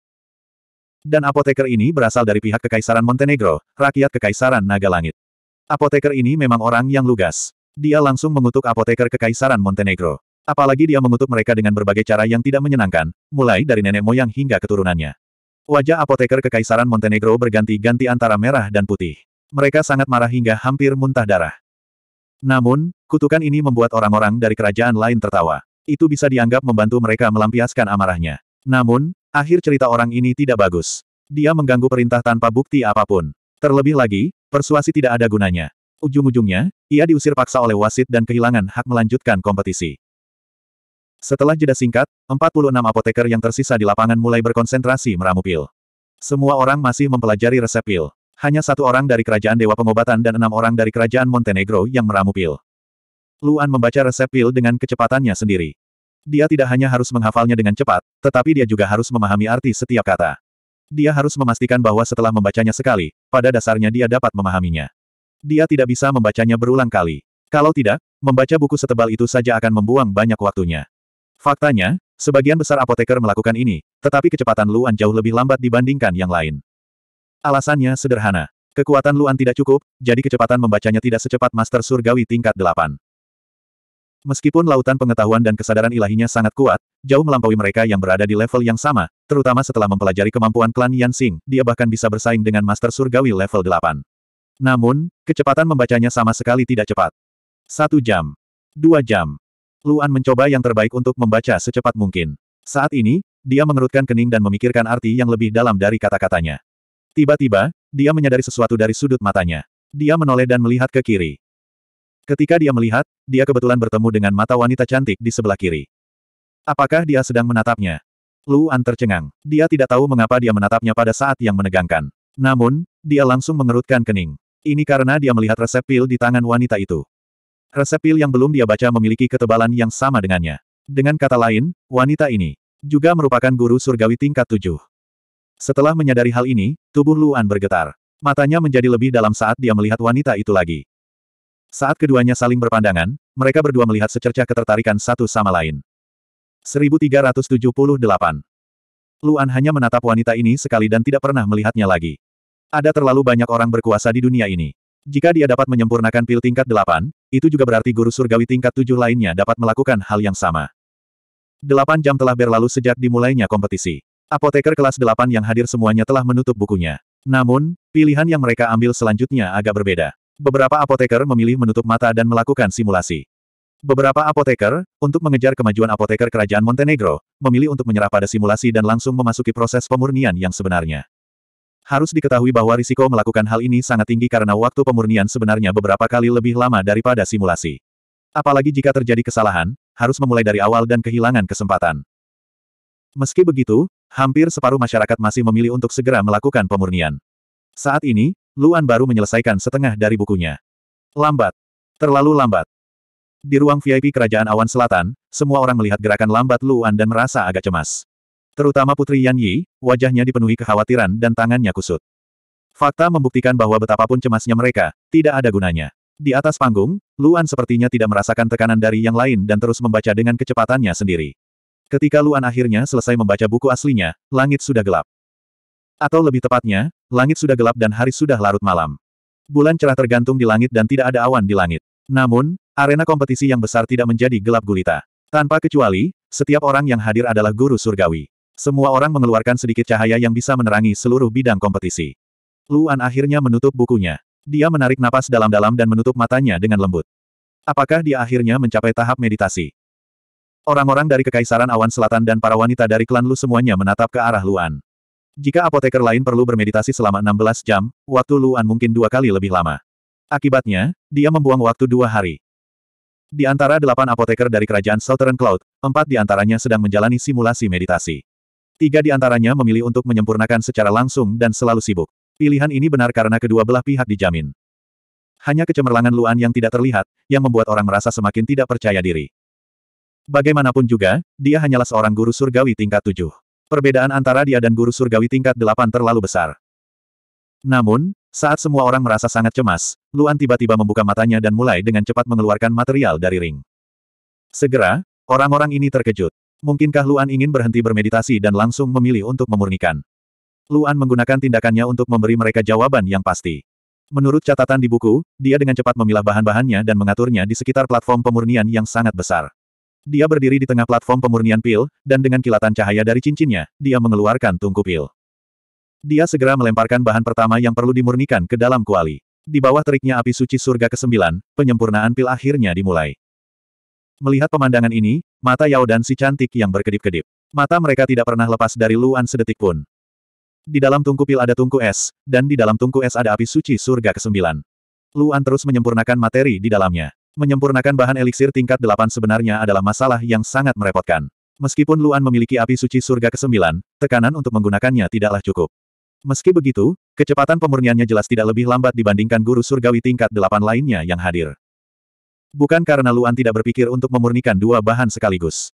[SPEAKER 1] Dan apoteker ini berasal dari pihak Kekaisaran Montenegro, rakyat Kekaisaran Naga Langit. Apoteker ini memang orang yang lugas. Dia langsung mengutuk apoteker Kekaisaran Montenegro. Apalagi dia mengutuk mereka dengan berbagai cara yang tidak menyenangkan, mulai dari nenek moyang hingga keturunannya. Wajah apoteker Kekaisaran Montenegro berganti-ganti antara merah dan putih. Mereka sangat marah hingga hampir muntah darah. Namun, kutukan ini membuat orang-orang dari kerajaan lain tertawa. Itu bisa dianggap membantu mereka melampiaskan amarahnya. Namun, Akhir cerita orang ini tidak bagus. Dia mengganggu perintah tanpa bukti apa pun. Terlebih lagi, persuasi tidak ada gunanya. Ujung-ujungnya, ia diusir paksa oleh wasit dan kehilangan hak melanjutkan kompetisi. Setelah jeda singkat, 46 apoteker yang tersisa di lapangan mulai berkonsentrasi meramu pil. Semua orang masih mempelajari resep pil. Hanya satu orang dari kerajaan Dewa Pengobatan dan enam orang dari kerajaan Montenegro yang meramu pil. Luan membaca resep pil dengan kecepatannya sendiri. Dia tidak hanya harus menghafalnya dengan cepat, tetapi dia juga harus memahami arti setiap kata. Dia harus memastikan bahwa setelah membacanya sekali, pada dasarnya dia dapat memahaminya. Dia tidak bisa membacanya berulang kali. Kalau tidak, membaca buku setebal itu saja akan membuang banyak waktunya. Faktanya, sebagian besar apoteker melakukan ini, tetapi kecepatan Luan jauh lebih lambat dibandingkan yang lain. Alasannya sederhana. Kekuatan Luan tidak cukup, jadi kecepatan membacanya tidak secepat Master Surgawi tingkat 8. Meskipun lautan pengetahuan dan kesadaran ilahinya sangat kuat, jauh melampaui mereka yang berada di level yang sama, terutama setelah mempelajari kemampuan klan Yansing, dia bahkan bisa bersaing dengan Master Surgawi level 8. Namun, kecepatan membacanya sama sekali tidak cepat. Satu jam. Dua jam. Luan mencoba yang terbaik untuk membaca secepat mungkin. Saat ini, dia mengerutkan kening dan memikirkan arti yang lebih dalam dari kata-katanya. Tiba-tiba, dia menyadari sesuatu dari sudut matanya. Dia menoleh dan melihat ke kiri. Ketika dia melihat, dia kebetulan bertemu dengan mata wanita cantik di sebelah kiri. Apakah dia sedang menatapnya? Lu An tercengang. Dia tidak tahu mengapa dia menatapnya pada saat yang menegangkan. Namun, dia langsung mengerutkan kening. Ini karena dia melihat resep pil di tangan wanita itu. Resep pil yang belum dia baca memiliki ketebalan yang sama dengannya. Dengan kata lain, wanita ini juga merupakan guru surgawi tingkat tujuh. Setelah menyadari hal ini, tubuh Luan bergetar. Matanya menjadi lebih dalam saat dia melihat wanita itu lagi. Saat keduanya saling berpandangan, mereka berdua melihat secercah ketertarikan satu sama lain. 1378. Luan hanya menatap wanita ini sekali dan tidak pernah melihatnya lagi. Ada terlalu banyak orang berkuasa di dunia ini. Jika dia dapat menyempurnakan pil tingkat 8, itu juga berarti guru surgawi tingkat 7 lainnya dapat melakukan hal yang sama. 8 jam telah berlalu sejak dimulainya kompetisi. Apoteker kelas 8 yang hadir semuanya telah menutup bukunya. Namun, pilihan yang mereka ambil selanjutnya agak berbeda. Beberapa apoteker memilih menutup mata dan melakukan simulasi. Beberapa apoteker, untuk mengejar kemajuan apoteker kerajaan Montenegro, memilih untuk menyerah pada simulasi dan langsung memasuki proses pemurnian yang sebenarnya. Harus diketahui bahwa risiko melakukan hal ini sangat tinggi karena waktu pemurnian sebenarnya beberapa kali lebih lama daripada simulasi. Apalagi jika terjadi kesalahan, harus memulai dari awal dan kehilangan kesempatan. Meski begitu, hampir separuh masyarakat masih memilih untuk segera melakukan pemurnian. Saat ini, Luan baru menyelesaikan setengah dari bukunya. Lambat. Terlalu lambat. Di ruang VIP Kerajaan Awan Selatan, semua orang melihat gerakan lambat Luan dan merasa agak cemas. Terutama Putri Yan Yi, wajahnya dipenuhi kekhawatiran dan tangannya kusut. Fakta membuktikan bahwa betapapun cemasnya mereka, tidak ada gunanya. Di atas panggung, Luan sepertinya tidak merasakan tekanan dari yang lain dan terus membaca dengan kecepatannya sendiri. Ketika Luan akhirnya selesai membaca buku aslinya, langit sudah gelap. Atau lebih tepatnya, langit sudah gelap dan hari sudah larut malam. Bulan cerah tergantung di langit dan tidak ada awan di langit. Namun, arena kompetisi yang besar tidak menjadi gelap gulita. Tanpa kecuali, setiap orang yang hadir adalah guru surgawi. Semua orang mengeluarkan sedikit cahaya yang bisa menerangi seluruh bidang kompetisi. Luan akhirnya menutup bukunya. Dia menarik napas dalam-dalam dan menutup matanya dengan lembut. Apakah dia akhirnya mencapai tahap meditasi? Orang-orang dari Kekaisaran Awan Selatan dan para wanita dari klan Lu semuanya menatap ke arah Luan. Jika apoteker lain perlu bermeditasi selama 16 jam, waktu Luan mungkin dua kali lebih lama. Akibatnya, dia membuang waktu dua hari. Di antara delapan apoteker dari kerajaan Southern Cloud, empat di antaranya sedang menjalani simulasi meditasi. Tiga di antaranya memilih untuk menyempurnakan secara langsung dan selalu sibuk. Pilihan ini benar karena kedua belah pihak dijamin. Hanya kecemerlangan Luan yang tidak terlihat, yang membuat orang merasa semakin tidak percaya diri. Bagaimanapun juga, dia hanyalah seorang guru surgawi tingkat tujuh. Perbedaan antara dia dan guru surgawi tingkat delapan terlalu besar. Namun, Saat semua orang merasa sangat cemas, Luan tiba-tiba membuka matanya dan mulai dengan cepat mengeluarkan material dari ring. Segera, orang-orang ini terkejut. Mungkinkah Luan ingin berhenti bermeditasi dan langsung memilih untuk memurnikan? Luan menggunakan tindakannya untuk memberi mereka jawaban yang pasti. Menurut catatan di buku, dia dengan cepat memilah bahan-bahannya dan mengaturnya di sekitar platform pemurnian yang sangat besar. Dia berdiri di tengah platform pemurnian pil, dan dengan kilatan cahaya dari cincinnya, dia mengeluarkan tungku pil. Dia segera melemparkan bahan pertama yang perlu dimurnikan ke dalam kuali. Di bawah teriknya api suci surga ke-9, penyempurnaan pil akhirnya dimulai. Melihat pemandangan ini, mata Yao dan si cantik yang berkedip-kedip. Mata mereka tidak pernah lepas dari Luan sedetik pun. Di dalam tungku pil ada tungku es, dan di dalam tungku es ada api suci surga ke-9. Luan terus menyempurnakan materi di dalamnya. Menyempurnakan bahan eliksir tingkat 8 sebenarnya adalah masalah yang sangat merepotkan. Meskipun Luan memiliki api suci surga ke-9, tekanan untuk menggunakannya tidaklah cukup. Meski begitu, kecepatan pemurniannya jelas tidak lebih lambat dibandingkan guru surgawi tingkat delapan lainnya yang hadir. Bukan karena Luan tidak berpikir untuk memurnikan dua bahan sekaligus.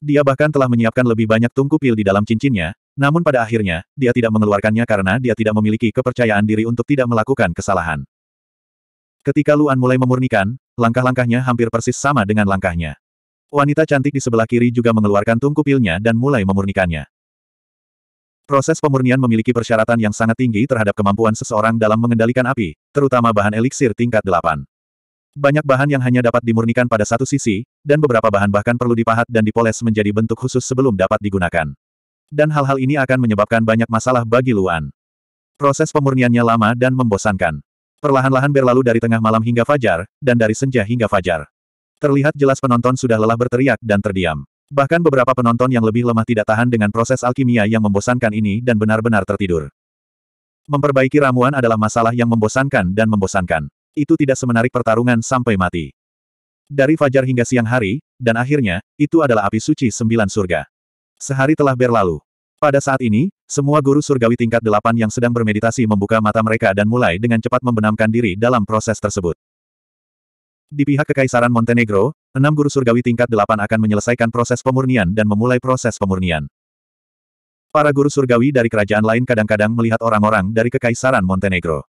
[SPEAKER 1] Dia bahkan telah menyiapkan lebih banyak tungku pil di dalam cincinnya, namun pada akhirnya, dia tidak mengeluarkannya karena dia tidak memiliki kepercayaan diri untuk tidak melakukan kesalahan. Ketika Luan mulai memurnikan, langkah-langkahnya hampir persis sama dengan langkahnya. Wanita cantik di sebelah kiri juga mengeluarkan tungku pilnya dan mulai memurnikannya. Proses pemurnian memiliki persyaratan yang sangat tinggi terhadap kemampuan seseorang dalam mengendalikan api, terutama bahan eliksir tingkat 8. Banyak bahan yang hanya dapat dimurnikan pada satu sisi, dan beberapa bahan bahkan perlu dipahat dan dipoles menjadi bentuk khusus sebelum dapat digunakan. Dan hal-hal ini akan menyebabkan banyak masalah bagi Luan. Proses pemurniannya lama dan membosankan. Perlahan-lahan berlalu dari tengah malam hingga fajar, dan dari senja hingga fajar. Terlihat jelas penonton sudah lelah berteriak dan terdiam. Bahkan beberapa penonton yang lebih lemah tidak tahan dengan proses alkimia yang membosankan ini dan benar-benar tertidur. Memperbaiki ramuan adalah masalah yang membosankan dan membosankan. Itu tidak semenarik pertarungan sampai mati. Dari fajar hingga siang hari, dan akhirnya, itu adalah api suci sembilan surga. Sehari telah berlalu. Pada saat ini, semua guru surgawi tingkat delapan yang sedang bermeditasi membuka mata mereka dan mulai dengan cepat membenamkan diri dalam proses tersebut. Di pihak Kekaisaran Montenegro, enam guru surgawi tingkat delapan akan menyelesaikan proses pemurnian dan memulai proses pemurnian. Para guru surgawi dari kerajaan lain kadang-kadang melihat orang-orang dari Kekaisaran Montenegro.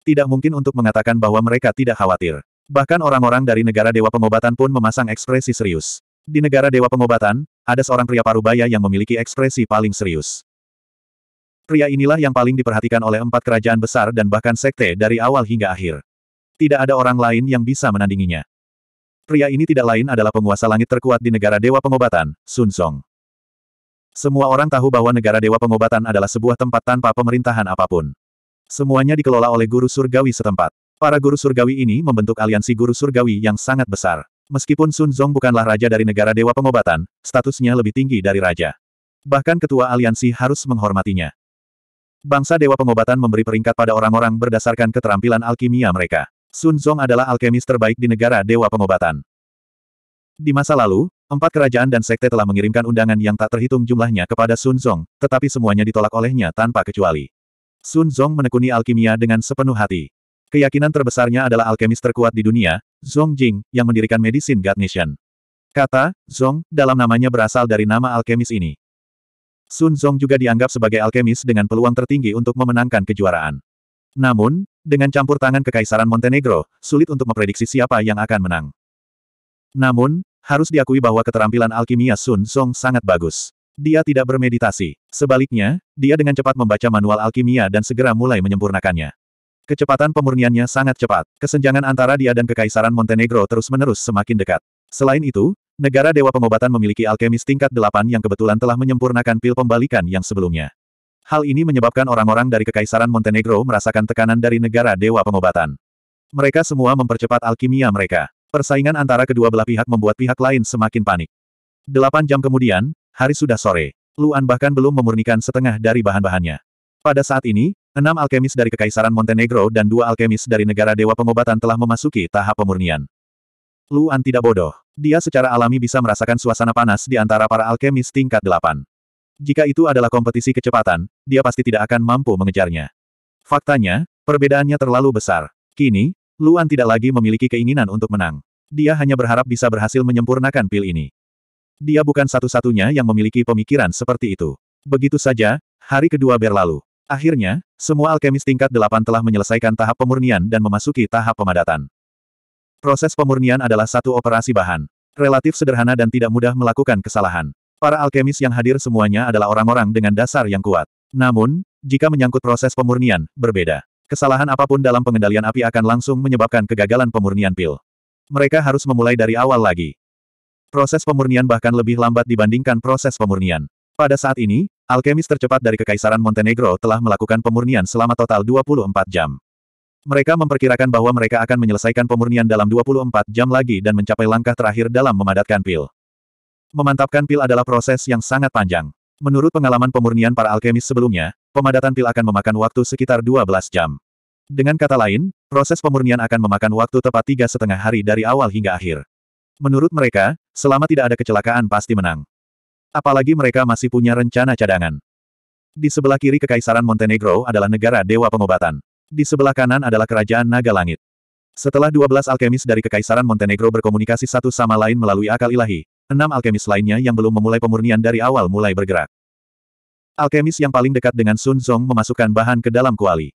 [SPEAKER 1] Tidak mungkin untuk mengatakan bahwa mereka tidak khawatir. Bahkan orang-orang dari negara Dewa Pengobatan pun memasang ekspresi serius. Di negara Dewa Pengobatan, ada seorang pria parubaya yang memiliki ekspresi paling serius. Pria inilah yang paling diperhatikan oleh empat kerajaan besar dan bahkan sekte dari awal hingga akhir. Tidak ada orang lain yang bisa menandinginya. Pria ini tidak lain adalah penguasa langit terkuat di negara Dewa Pengobatan, Sun Song. Semua orang tahu bahwa negara Dewa Pengobatan adalah sebuah tempat tanpa pemerintahan apa pun. Semuanya dikelola oleh guru surgawi setempat. Para guru surgawi ini membentuk aliansi guru surgawi yang sangat besar. Meskipun Sun Zong bukanlah raja dari negara Dewa Pengobatan, statusnya lebih tinggi dari raja. Bahkan ketua aliansi harus menghormatinya. Bangsa Dewa Pengobatan memberi peringkat pada orang-orang berdasarkan keterampilan alkimia mereka. Sun Zong adalah alkemis terbaik di negara Dewa Pengobatan. Di masa lalu, empat kerajaan dan sekte telah mengirimkan undangan yang tak terhitung jumlahnya kepada Sun Zong, tetapi semuanya ditolak olehnya tanpa kecuali. Sun Zong menekuni alkimia dengan sepenuh hati. Keyakinan terbesarnya adalah alkemis terkuat di dunia, Zong Jing, yang mendirikan Medicine God Nation. Kata, Zong, dalam namanya berasal dari nama alkemis ini. Sun Zong juga dianggap sebagai alkemis dengan peluang tertinggi untuk memenangkan kejuaraan. Namun, dengan campur tangan Kekaisaran Montenegro, sulit untuk memprediksi siapa yang akan menang. Namun, harus diakui bahwa keterampilan alkimia Sun Song sangat bagus. Dia tidak bermeditasi. Sebaliknya, dia dengan cepat membaca manual alkimia dan segera mulai menyempurnakannya. Kecepatan pemurniannya sangat cepat. Kesenjangan antara dia dan Kekaisaran Montenegro terus-menerus semakin dekat. Selain itu, negara Dewa Pengobatan memiliki alkemis tingkat delapan yang kebetulan telah menyempurnakan pil pembalikan yang sebelumnya. Hal ini menyebabkan orang-orang dari Kekaisaran Montenegro merasakan tekanan dari negara Dewa Pengobatan. Mereka semua mempercepat alkimia mereka. Persaingan antara kedua belah pihak membuat pihak lain semakin panik. Delapan jam kemudian, hari sudah sore. Luan bahkan belum memurnikan setengah dari bahan-bahannya. Pada saat ini, enam alkemis dari Kekaisaran Montenegro dan dua alkemis dari negara Dewa Pengobatan telah memasuki tahap pemurnian. Luan tidak bodoh. Dia secara alami bisa merasakan suasana panas di antara para alkemis tingkat delapan. Jika itu adalah kompetisi kecepatan, dia pasti tidak akan mampu mengejarnya. Faktanya, perbedaannya terlalu besar. Kini, Luan tidak lagi memiliki keinginan untuk menang. Dia hanya berharap bisa berhasil menyempurnakan pil ini. Dia bukan satu-satunya yang memiliki pemikiran seperti itu. Begitu saja, hari kedua berlalu. Akhirnya, semua alkemis tingkat delapan telah menyelesaikan tahap pemurnian dan memasuki tahap pemadatan. Proses pemurnian adalah satu operasi bahan. Relatif sederhana dan tidak mudah melakukan kesalahan. Para alkemis yang hadir semuanya adalah orang-orang dengan dasar yang kuat. Namun, jika menyangkut proses pemurnian, berbeda. Kesalahan apa pun dalam pengendalian api akan langsung menyebabkan kegagalan pemurnian pil. Mereka harus memulai dari awal lagi. Proses pemurnian bahkan lebih lambat dibandingkan proses pemurnian. Pada saat ini, alkemis tercepat dari Kekaisaran Montenegro telah melakukan pemurnian selama total 24 jam. Mereka memperkirakan bahwa mereka akan menyelesaikan pemurnian dalam 24 jam lagi dan mencapai langkah terakhir dalam memadatkan pil. Memantapkan pil adalah proses yang sangat panjang. Menurut pengalaman pemurnian para alkemis sebelumnya, pemadatan pil akan memakan waktu sekitar 12 jam. Dengan kata lain, proses pemurnian akan memakan waktu tepat tiga setengah hari dari awal hingga akhir. Menurut mereka, selama tidak ada kecelakaan pasti menang. Apalagi mereka masih punya rencana cadangan. Di sebelah kiri Kekaisaran Montenegro adalah negara Dewa Pengobatan. Di sebelah kanan adalah Kerajaan Naga Langit. Setelah 12 alkemis dari Kekaisaran Montenegro berkomunikasi satu sama lain melalui akal ilahi, enam alkemis lainnya yang belum memulai pemurnian dari awal mulai bergerak. Alkemis yang paling dekat dengan Sun Zong memasukkan bahan ke dalam kuali.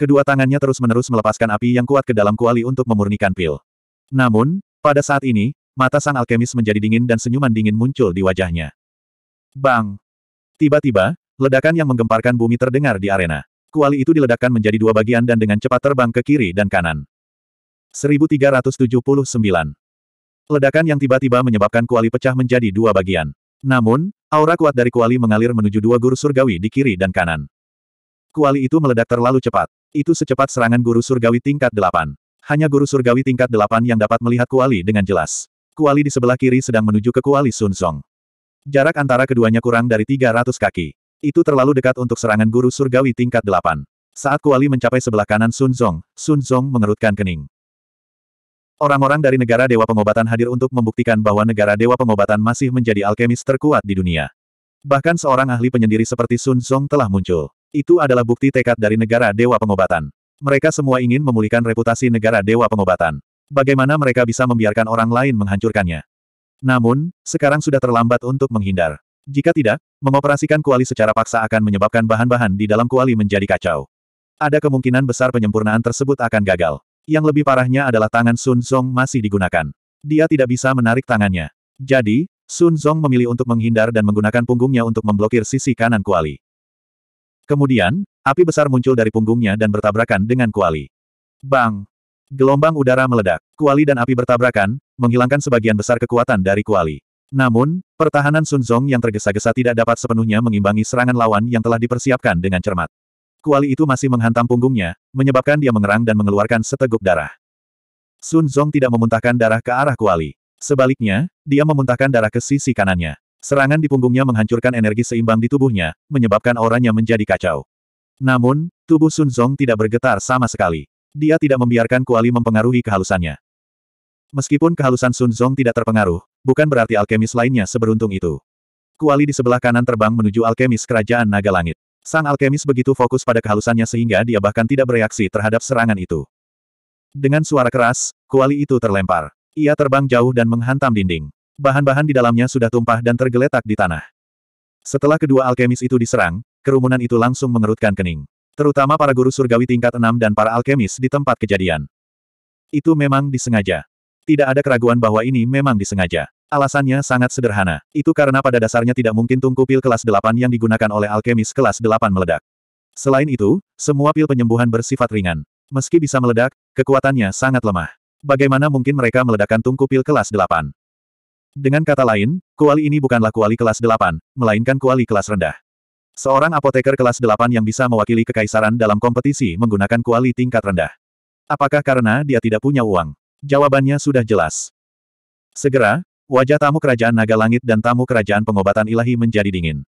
[SPEAKER 1] Kedua tangannya terus-menerus melepaskan api yang kuat ke dalam kuali untuk memurnikan pil. Namun, pada saat ini, mata sang alkemis menjadi dingin dan senyuman dingin muncul di wajahnya. Bang! Tiba-tiba, ledakan yang menggemparkan bumi terdengar di arena. Kuali itu diledakkan menjadi dua bagian dan dengan cepat terbang ke kiri dan kanan. 1379. Ledakan yang tiba-tiba menyebabkan kuali pecah menjadi dua bagian. Namun, aura kuat dari kuali mengalir menuju dua guru surgawi di kiri dan kanan. Kuali itu meledak terlalu cepat. Itu secepat serangan guru surgawi tingkat delapan. Hanya guru surgawi tingkat delapan yang dapat melihat kuali dengan jelas. Kuali di sebelah kiri sedang menuju ke kuali Sun Song. Jarak antara keduanya kurang dari 300 kaki. Itu terlalu dekat untuk serangan guru surgawi tingkat delapan. Saat Kuali mencapai sebelah kanan Sun Zong, Sun Zong mengerutkan kening. Orang-orang dari negara Dewa Pengobatan hadir untuk membuktikan bahwa negara Dewa Pengobatan masih menjadi alkemis terkuat di dunia. Bahkan seorang ahli penyendiri seperti Sun Zong telah muncul. Itu adalah bukti tekad dari negara Dewa Pengobatan. Mereka semua ingin memulihkan reputasi negara Dewa Pengobatan. Bagaimana mereka bisa membiarkan orang lain menghancurkannya? Namun, sekarang sudah terlambat untuk menghindar. Jika tidak, mengoperasikan kuali secara paksa akan menyebabkan bahan-bahan di dalam kuali menjadi kacau. Ada kemungkinan besar penyempurnaan tersebut akan gagal. Yang lebih parahnya adalah tangan Sun Zong masih digunakan. Dia tidak bisa menarik tangannya. Jadi, Sun Zong memilih untuk menghindar dan menggunakan punggungnya untuk memblokir sisi kanan kuali. Kemudian, api besar muncul dari punggungnya dan bertabrakan dengan kuali. Bang! Gelombang udara meledak. Kuali dan api bertabrakan, menghilangkan sebagian besar kekuatan dari kuali. Namun, pertahanan Sun Zong yang tergesa-gesa tidak dapat sepenuhnya mengimbangi serangan lawan yang telah dipersiapkan dengan cermat. Kuali itu masih menghantam punggungnya, menyebabkan dia mengerang dan mengeluarkan seteguk darah. Sun Zong tidak memuntahkan darah ke arah kuali. Sebaliknya, dia memuntahkan darah ke sisi kanannya. Serangan di punggungnya menghancurkan energi seimbang di tubuhnya, menyebabkan auranya menjadi kacau. Namun, tubuh Sun Zong tidak bergetar sama sekali. Dia tidak membiarkan kuali mempengaruhi kehalusannya. Meskipun kehalusan Sun Zong tidak terpengaruh, bukan berarti alkemis lainnya seberuntung itu. Kuali di sebelah kanan terbang menuju alkemis kerajaan naga langit. Sang alkemis begitu fokus pada kehalusannya sehingga dia bahkan tidak bereaksi terhadap serangan itu. Dengan suara keras, kuali itu terlempar. Ia terbang jauh dan menghantam dinding. Bahan-bahan di dalamnya sudah tumpah dan tergeletak di tanah. Setelah kedua alkemis itu diserang, kerumunan itu langsung mengerutkan kening. Terutama para guru surgawi tingkat enam dan para alkemis di tempat kejadian. Itu memang disengaja. Tidak ada keraguan bahwa ini memang disengaja. Alasannya sangat sederhana. Itu karena pada dasarnya tidak mungkin tungku pil kelas 8 yang digunakan oleh alkemis kelas 8 meledak. Selain itu, semua pil penyembuhan bersifat ringan. Meski bisa meledak, kekuatannya sangat lemah. Bagaimana mungkin mereka meledakkan tungku pil kelas 8? Dengan kata lain, kuali ini bukanlah kuali kelas 8, melainkan kuali kelas rendah. Seorang apoteker kelas 8 yang bisa mewakili kekaisaran dalam kompetisi menggunakan kuali tingkat rendah. Apakah karena dia tidak punya uang? Jawabannya sudah jelas. Segera, wajah tamu kerajaan naga langit dan tamu kerajaan pengobatan ilahi menjadi dingin.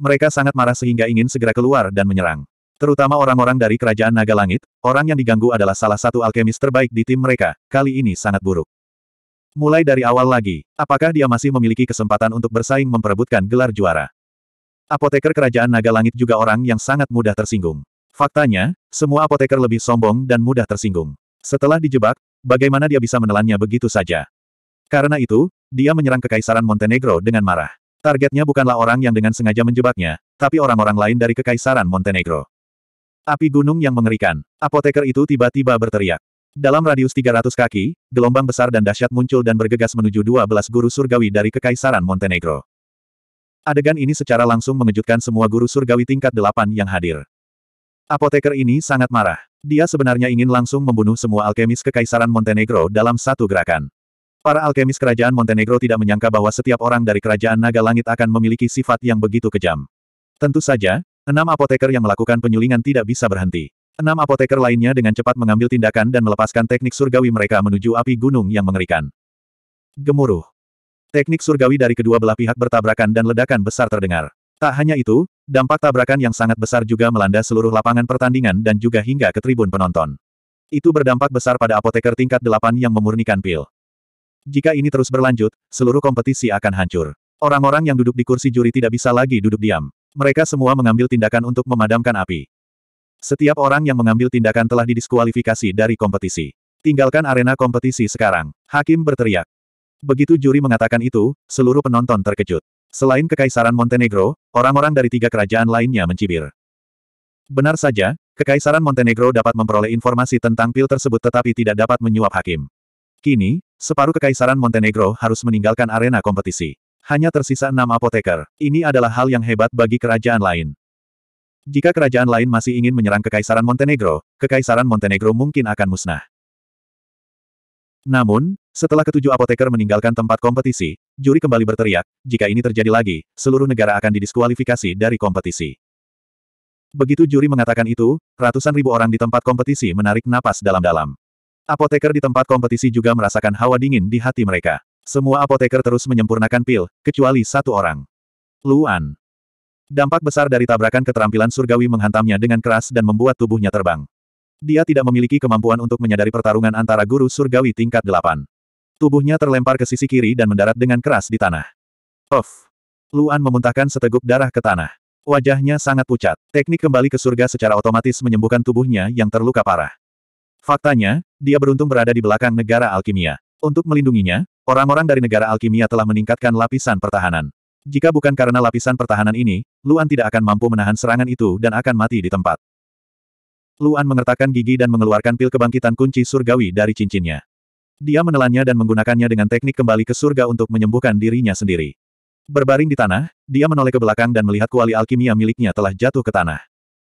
[SPEAKER 1] Mereka sangat marah sehingga ingin segera keluar dan menyerang. Terutama orang-orang dari kerajaan naga langit, orang yang diganggu adalah salah satu alkemis terbaik di tim mereka, kali ini sangat buruk. Mulai dari awal lagi, apakah dia masih memiliki kesempatan untuk bersaing memperebutkan gelar juara? Apoteker kerajaan naga langit juga orang yang sangat mudah tersinggung. Faktanya, semua apoteker lebih sombong dan mudah tersinggung. Setelah dijebak, bagaimana dia bisa menelannya begitu saja? Karena itu, dia menyerang Kekaisaran Montenegro dengan marah. Targetnya bukanlah orang yang dengan sengaja menjebaknya, tapi orang-orang lain dari Kekaisaran Montenegro. Api gunung yang mengerikan. Apoteker itu tiba-tiba berteriak. Dalam radius 300 kaki, gelombang besar dan dahsyat muncul dan bergegas menuju 12 guru surgawi dari Kekaisaran Montenegro. Adegan ini secara langsung mengejutkan semua guru surgawi tingkat 8 yang hadir. Apoteker ini sangat marah. Dia sebenarnya ingin langsung membunuh semua alkemis Kekaisaran Montenegro dalam satu gerakan. Para alkemis kerajaan Montenegro tidak menyangka bahwa setiap orang dari kerajaan naga langit akan memiliki sifat yang begitu kejam. Tentu saja, enam apoteker yang melakukan penyulingan tidak bisa berhenti. Enam apoteker lainnya dengan cepat mengambil tindakan dan melepaskan teknik surgawi mereka menuju api gunung yang mengerikan. Gemuruh. Teknik surgawi dari kedua belah pihak bertabrakan dan ledakan besar terdengar. Tak hanya itu, dampak tabrakan yang sangat besar juga melanda seluruh lapangan pertandingan dan juga hingga ke tribun penonton. Itu berdampak besar pada apoteker tingkat delapan yang memurnikan pil. Jika ini terus berlanjut, seluruh kompetisi akan hancur. Orang-orang yang duduk di kursi juri tidak bisa lagi duduk diam. Mereka semua mengambil tindakan untuk memadamkan api. Setiap orang yang mengambil tindakan telah didiskualifikasi dari kompetisi. Tinggalkan arena kompetisi sekarang. Hakim berteriak. Begitu juri mengatakan itu, seluruh penonton terkejut. Selain Kekaisaran Montenegro, orang-orang dari tiga kerajaan lainnya mencibir. Benar saja, Kekaisaran Montenegro dapat memperoleh informasi tentang pil tersebut tetapi tidak dapat menyuap hakim. Kini, separuh Kekaisaran Montenegro harus meninggalkan arena kompetisi. Hanya tersisa enam apoteker. Ini adalah hal yang hebat bagi kerajaan lain. Jika kerajaan lain masih ingin menyerang Kekaisaran Montenegro, Kekaisaran Montenegro mungkin akan musnah. Namun, setelah ketujuh apoteker meninggalkan tempat kompetisi, juri kembali berteriak, jika ini terjadi lagi, seluruh negara akan didiskualifikasi dari kompetisi. Begitu juri mengatakan itu, ratusan ribu orang di tempat kompetisi menarik napas dalam-dalam. Apoteker di tempat kompetisi juga merasakan hawa dingin di hati mereka. Semua apoteker terus menyempurnakan pil, kecuali satu orang. Luan. Dampak besar dari tabrakan keterampilan surgawi menghantamnya dengan keras dan membuat tubuhnya terbang. Dia tidak memiliki kemampuan untuk menyadari pertarungan antara guru surgawi tingkat delapan. Tubuhnya terlempar ke sisi kiri dan mendarat dengan keras di tanah. Of! Luan memuntahkan seteguk darah ke tanah. Wajahnya sangat pucat. Teknik kembali ke surga secara otomatis menyembuhkan tubuhnya yang terluka parah. Faktanya, dia beruntung berada di belakang negara alkimia. Untuk melindunginya, orang-orang dari negara alkimia telah meningkatkan lapisan pertahanan. Jika bukan karena lapisan pertahanan ini, Luan tidak akan mampu menahan serangan itu dan akan mati di tempat. Luan mengertakkan gigi dan mengeluarkan pil kebangkitan kunci surgawi dari cincinnya. Dia menelannya dan menggunakannya dengan teknik kembali ke surga untuk menyembuhkan dirinya sendiri. Berbaring di tanah, dia menoleh ke belakang dan melihat kuali alkimia miliknya telah jatuh ke tanah.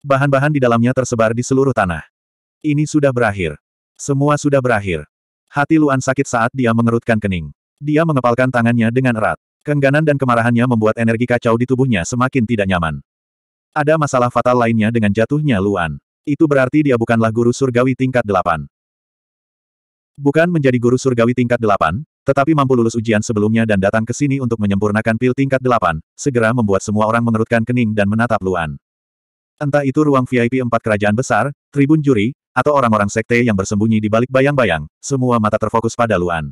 [SPEAKER 1] Bahan-bahan di dalamnya tersebar di seluruh tanah. Ini sudah berakhir. Semua sudah berakhir. Hati Luan sakit saat dia mengerutkan kening. Dia mengepalkan tangannya dengan erat. Kengganan dan kemarahannya membuat energi kacau di tubuhnya semakin tidak nyaman. Ada masalah fatal lainnya dengan jatuhnya Luan. Itu berarti dia bukanlah guru surgawi tingkat delapan. Bukan menjadi guru surgawi tingkat delapan, tetapi mampu lulus ujian sebelumnya dan datang ke sini untuk menyempurnakan pil tingkat delapan, segera membuat semua orang mengerutkan kening dan menatap Luan. Entah itu ruang VIP empat kerajaan besar, tribun juri, atau orang-orang sekte yang bersembunyi di balik bayang-bayang, semua mata terfokus pada Luan.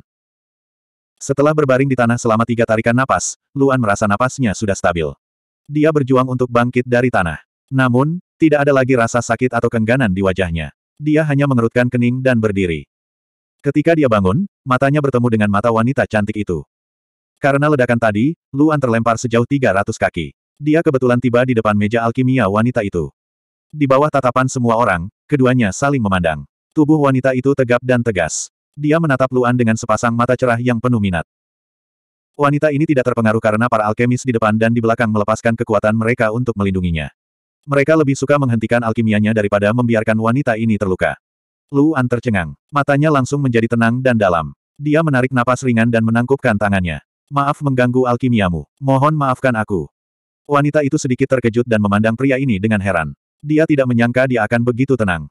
[SPEAKER 1] Setelah berbaring di tanah selama tiga tarikan napas, Luan merasa napasnya sudah stabil. Dia berjuang untuk bangkit dari tanah. Namun, tidak ada lagi rasa sakit atau kengganan di wajahnya. Dia hanya mengerutkan kening dan berdiri. Ketika dia bangun, matanya bertemu dengan mata wanita cantik itu. Karena ledakan tadi, Luan terlempar sejauh 300 kaki. Dia kebetulan tiba di depan meja alkimia wanita itu. Di bawah tatapan semua orang, keduanya saling memandang. Tubuh wanita itu tegap dan tegas. Dia menatap Luan dengan sepasang mata cerah yang penuh minat. Wanita ini tidak terpengaruh karena para alkemis di depan dan di belakang melepaskan kekuatan mereka untuk melindunginya. Mereka lebih suka menghentikan alkimianya daripada membiarkan wanita ini terluka. Luan tercengang. Matanya langsung menjadi tenang dan dalam. Dia menarik napas ringan dan menangkupkan tangannya. Maaf mengganggu alkimiamu. Mohon maafkan aku. Wanita itu sedikit terkejut dan memandang pria ini dengan heran. Dia tidak menyangka dia akan begitu tenang.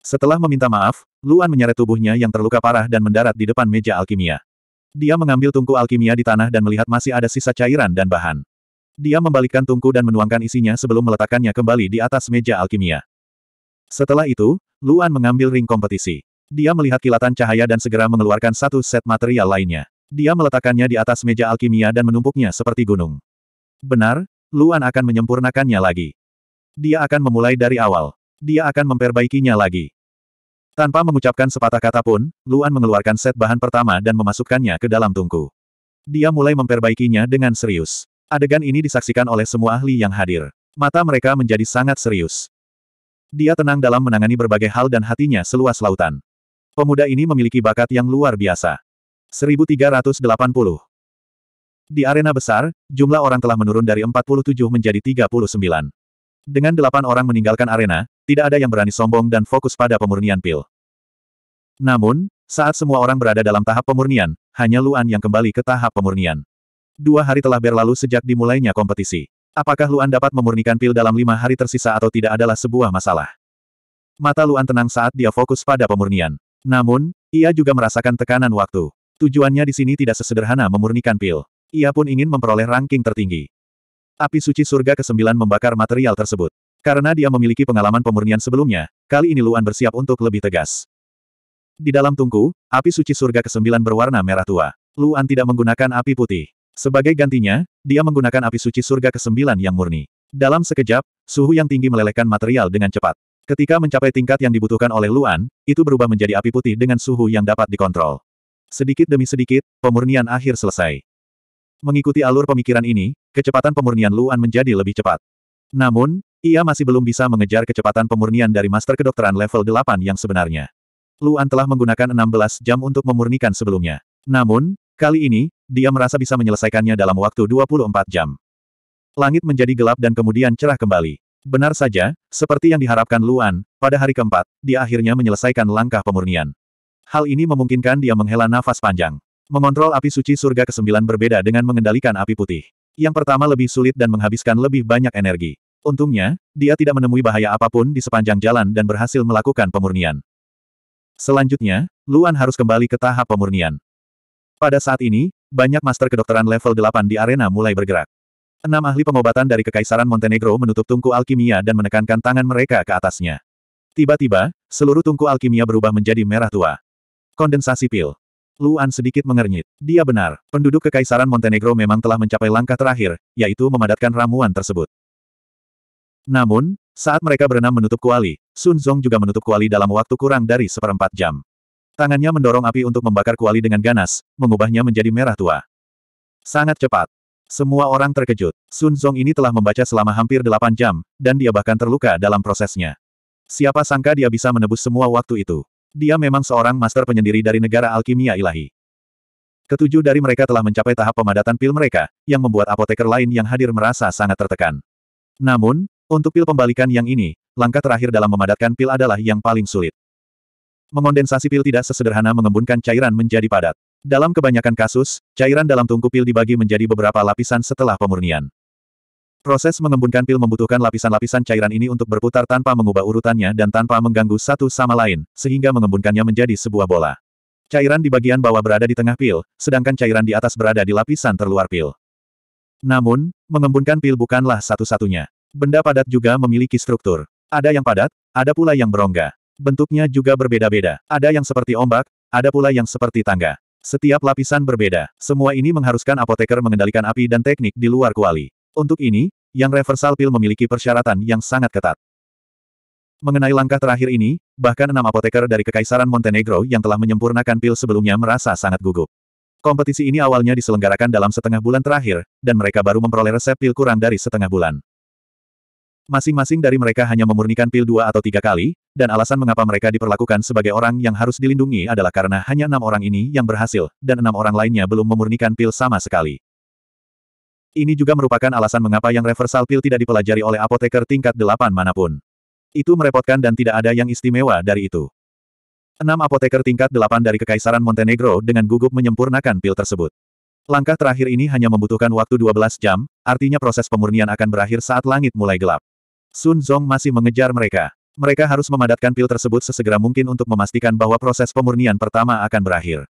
[SPEAKER 1] Setelah meminta maaf, Luan menyeret tubuhnya yang terluka parah dan mendarat di depan meja alkimia. Dia mengambil tungku alkimia di tanah dan melihat masih ada sisa cairan dan bahan. Dia membalikkan tungku dan menuangkan isinya sebelum meletakkannya kembali di atas meja alkimia. Setelah itu, Luan mengambil ring kompetisi. Dia melihat kilatan cahaya dan segera mengeluarkan satu set material lainnya. Dia meletakkannya di atas meja alkimia dan menumpuknya seperti gunung. Benar, Luan akan menyempurnakannya lagi. Dia akan memulai dari awal. Dia akan memperbaikinya lagi. Tanpa mengucapkan sepatah kata pun, Luan mengeluarkan set bahan pertama dan memasukkannya ke dalam tungku. Dia mulai memperbaikinya dengan serius. Adegan ini disaksikan oleh semua ahli yang hadir. Mata mereka menjadi sangat serius. Dia tenang dalam menangani berbagai hal dan hatinya seluas lautan. Pemuda ini memiliki bakat yang luar biasa. 1380 Di arena besar, jumlah orang telah menurun dari 47 menjadi 39. Dengan delapan orang meninggalkan arena, tidak ada yang berani sombong dan fokus pada pemurnian pil. Namun, saat semua orang berada dalam tahap pemurnian, hanya Luan yang kembali ke tahap pemurnian. Dua hari telah berlalu sejak dimulainya kompetisi. Apakah Luan dapat memurnikan pil dalam lima hari tersisa atau tidak adalah sebuah masalah. Mata Luan tenang saat dia fokus pada pemurnian. Namun, ia juga merasakan tekanan waktu. Tujuannya di sini tidak sesederhana memurnikan pil. Ia pun ingin memperoleh ranking tertinggi. Api suci surga ke-9 membakar material tersebut. Karena dia memiliki pengalaman pemurnian sebelumnya, kali ini Luan bersiap untuk lebih tegas. Di dalam tungku, api suci surga ke-9 berwarna merah tua. Luan tidak menggunakan api putih. Sebagai gantinya, dia menggunakan api suci surga ke-9 yang murni. Dalam sekejap, suhu yang tinggi melelehkan material dengan cepat. Ketika mencapai tingkat yang dibutuhkan oleh Luan, itu berubah menjadi api putih dengan suhu yang dapat dikontrol. Sedikit demi sedikit, pemurnian akhir selesai. Mengikuti alur pemikiran ini, kecepatan pemurnian Luan menjadi lebih cepat. Namun, ia masih belum bisa mengejar kecepatan pemurnian dari Master Kedokteran level 8 yang sebenarnya. Luan telah menggunakan 16 jam untuk memurnikan sebelumnya. Namun, kali ini, dia merasa bisa menyelesaikannya dalam waktu 24 jam. Langit menjadi gelap dan kemudian cerah kembali. Benar saja, seperti yang diharapkan Luan, pada hari keempat, dia akhirnya menyelesaikan langkah pemurnian. Hal ini memungkinkan dia menghela nafas panjang. Mengontrol api suci surga ke-9 berbeda dengan mengendalikan api putih. Yang pertama lebih sulit dan menghabiskan lebih banyak energi. Untungnya, dia tidak menemui bahaya apa pun di sepanjang jalan dan berhasil melakukan pemurnian. Selanjutnya, Luan harus kembali ke tahap pemurnian. Pada saat ini, banyak master kedokteran level 8 di arena mulai bergerak. Enam ahli pengobatan dari Kekaisaran Montenegro menutup tungku alkimia dan menekankan tangan mereka ke atasnya. Tiba-tiba, seluruh tungku alkimia berubah menjadi merah tua. Kondensasi pil. Luan sedikit mengernyit. Dia benar, penduduk Kekaisaran Montenegro memang telah mencapai langkah terakhir, yaitu memadatkan ramuan tersebut. Namun, saat mereka berenam menutup kuali, Sun Zong juga menutup kuali dalam waktu kurang dari seperempat jam. Tangannya mendorong api untuk membakar kuali dengan ganas, mengubahnya menjadi merah tua. Sangat cepat. Semua orang terkejut. Sun Zong ini telah membaca selama hampir delapan jam, dan dia bahkan terluka dalam prosesnya. Siapa sangka dia bisa menebus semua waktu itu. Dia memang seorang master penyendiri dari negara alkimia ilahi. Ketujuh dari mereka telah mencapai tahap pemadatan pil mereka, yang membuat apoteker lain yang hadir merasa sangat tertekan. Namun, untuk pil pembalikan yang ini, langkah terakhir dalam memadatkan pil adalah yang paling sulit. Mengondensasi pil tidak sesederhana mengembunkan cairan menjadi padat. Dalam kebanyakan kasus, cairan dalam tungku pil dibagi menjadi beberapa lapisan setelah pemurnian. Proses mengembunkan pil membutuhkan lapisan-lapisan cairan ini untuk berputar tanpa mengubah urutannya dan tanpa mengganggu satu sama lain, sehingga mengembunkannya menjadi sebuah bola. Cairan di bagian bawah berada di tengah pil, sedangkan cairan di atas berada di lapisan terluar pil. Namun, mengembunkan pil bukanlah satu-satunya. Benda padat juga memiliki struktur. Ada yang padat, ada pula yang berongga. Bentuknya juga berbeda-beda. Ada yang seperti ombak, ada pula yang seperti tangga. Setiap lapisan berbeda. Semua ini mengharuskan apoteker mengendalikan api dan teknik di luar kuali. Untuk ini, yang reversal pil memiliki persyaratan yang sangat ketat. Mengenai langkah terakhir ini, bahkan enam apoteker dari Kekaisaran Montenegro yang telah menyempurnakan pil sebelumnya merasa sangat gugup. Kompetisi ini awalnya diselenggarakan dalam setengah bulan terakhir, dan mereka baru memperoleh resep pil kurang dari setengah bulan. Masing-masing dari mereka hanya memurnikan pil dua atau tiga kali, dan alasan mengapa mereka diperlakukan sebagai orang yang harus dilindungi adalah karena hanya enam orang ini yang berhasil, dan enam orang lainnya belum memurnikan pil sama sekali. Ini juga merupakan alasan mengapa yang reversal pil tidak dipelajari oleh apoteker tingkat delapan mana pun. Itu merepotkan dan tidak ada yang istimewa dari itu. Enam apoteker tingkat delapan dari Kekaisaran Montenegro dengan gugup menyempurnakan pil tersebut. Langkah terakhir ini hanya membutuhkan waktu 12 jam, artinya proses pemurnian akan berakhir saat langit mulai gelap. Sun Zong masih mengejar mereka. Mereka harus memadatkan pil tersebut sesegera mungkin untuk memastikan bahwa proses pemurnian pertama akan berakhir.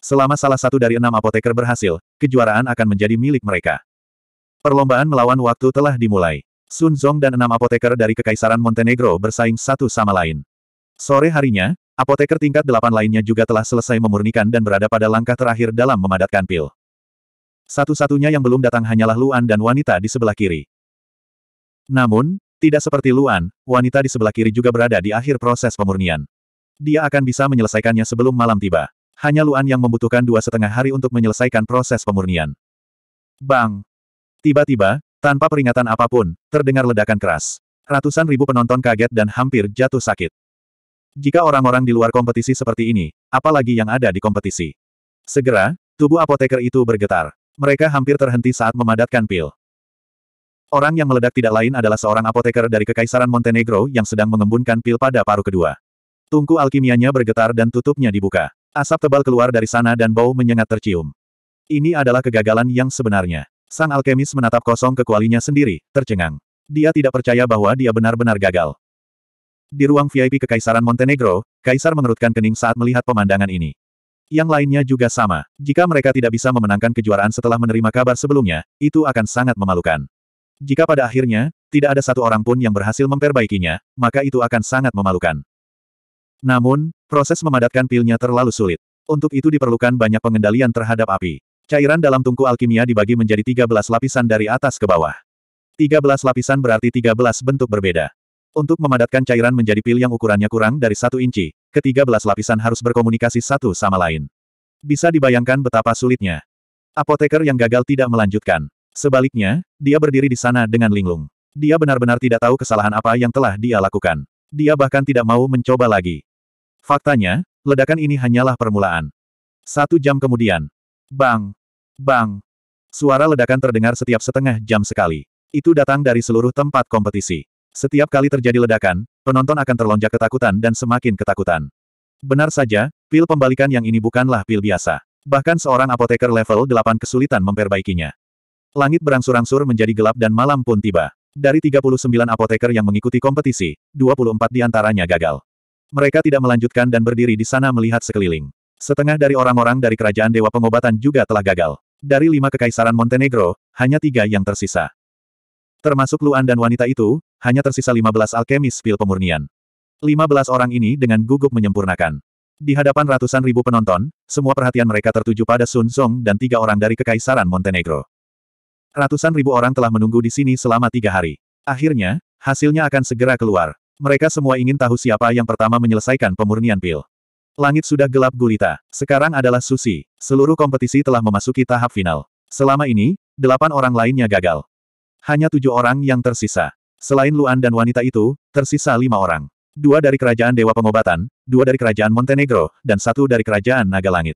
[SPEAKER 1] Selama salah satu dari enam apoteker berhasil, kejuaraan akan menjadi milik mereka. Perlombaan melawan waktu telah dimulai. Sun Zong dan enam apoteker dari Kekaisaran Montenegro bersaing satu sama lain. Sore harinya, apoteker tingkat delapan lainnya juga telah selesai memurnikan dan berada pada langkah terakhir dalam memadatkan pil. Satu-satunya yang belum datang hanyalah Luan dan wanita di sebelah kiri. Namun, tidak seperti Luan, wanita di sebelah kiri juga berada di akhir proses pemurnian. Dia akan bisa menyelesaikannya sebelum malam tiba. Hanya Luan yang membutuhkan dua setengah hari untuk menyelesaikan proses pemurnian. Bang! Tiba-tiba, tanpa peringatan apa pun, terdengar ledakan keras. Ratusan ribu penonton kaget dan hampir jatuh sakit. Jika orang-orang di luar kompetisi seperti ini, apalagi yang ada di kompetisi. Segera, tubuh apoteker itu bergetar. Mereka hampir terhenti saat memadatkan pil. Orang yang meledak tidak lain adalah seorang apoteker dari Kekaisaran Montenegro yang sedang mengembunkan pil pada paruh kedua. Tungku alkimianya bergetar dan tutupnya dibuka. Asap tebal keluar dari sana dan bau menyengat tercium. Ini adalah kegagalan yang sebenarnya. Sang alkemis menatap kosong ke kualinya sendiri, tercengang. Dia tidak percaya bahwa dia benar-benar gagal. Di ruang VIP Kekaisaran Montenegro, Kaisar mengerutkan kening saat melihat pemandangan ini. Yang lainnya juga sama. Jika mereka tidak bisa memenangkan kejuaraan setelah menerima kabar sebelumnya, itu akan sangat memalukan. Jika pada akhirnya, tidak ada satu orang pun yang berhasil memperbaikinya, maka itu akan sangat memalukan. Namun, proses memadatkan pilnya terlalu sulit. Untuk itu diperlukan banyak pengendalian terhadap api. Cairan dalam tungku alkimia dibagi menjadi 13 lapisan dari atas ke bawah. 13 lapisan berarti 13 bentuk berbeda. Untuk memadatkan cairan menjadi pil yang ukurannya kurang dari satu inci, ketiga belas lapisan harus berkomunikasi satu sama lain. Bisa dibayangkan betapa sulitnya. Apoteker yang gagal tidak melanjutkan. Sebaliknya, dia berdiri di sana dengan linglung. Dia benar-benar tidak tahu kesalahan apa yang telah dia lakukan. Dia bahkan tidak mau mencoba lagi. Faktanya, ledakan ini hanyalah permulaan. Satu jam kemudian. Bang! Bang! Suara ledakan terdengar setiap setengah jam sekali. Itu datang dari seluruh tempat kompetisi. Setiap kali terjadi ledakan, penonton akan terlonjak ketakutan dan semakin ketakutan. Benar saja, pil pembalikan yang ini bukanlah pil biasa. Bahkan seorang apoteker level 8 kesulitan memperbaikinya. Langit berangsur-angsur menjadi gelap dan malam pun tiba. Dari 39 apoteker yang mengikuti kompetisi, 24 di antaranya gagal. Mereka tidak melanjutkan dan berdiri di sana melihat sekeliling. Setengah dari orang-orang dari kerajaan Dewa Pengobatan juga telah gagal. Dari lima kekaisaran Montenegro, hanya tiga yang tersisa. Termasuk Luan dan wanita itu, hanya tersisa 15 alkemis pil pemurnian. 15 orang ini dengan gugup menyempurnakan. Di hadapan ratusan ribu penonton, semua perhatian mereka tertuju pada Sun Zong dan tiga orang dari Kekaisaran Montenegro. Ratusan ribu orang telah menunggu di sini selama tiga hari. Akhirnya, hasilnya akan segera keluar. Mereka semua ingin tahu siapa yang pertama menyelesaikan pemurnian pil. Langit sudah gelap gulita. Sekarang adalah Susi. Seluruh kompetisi telah memasuki tahap final. Selama ini, delapan orang lainnya gagal. Hanya tujuh orang yang tersisa. Selain Luan dan wanita itu, tersisa lima orang. Dua dari kerajaan Dewa Pengobatan, dua dari kerajaan Montenegro, dan satu dari kerajaan Naga Langit.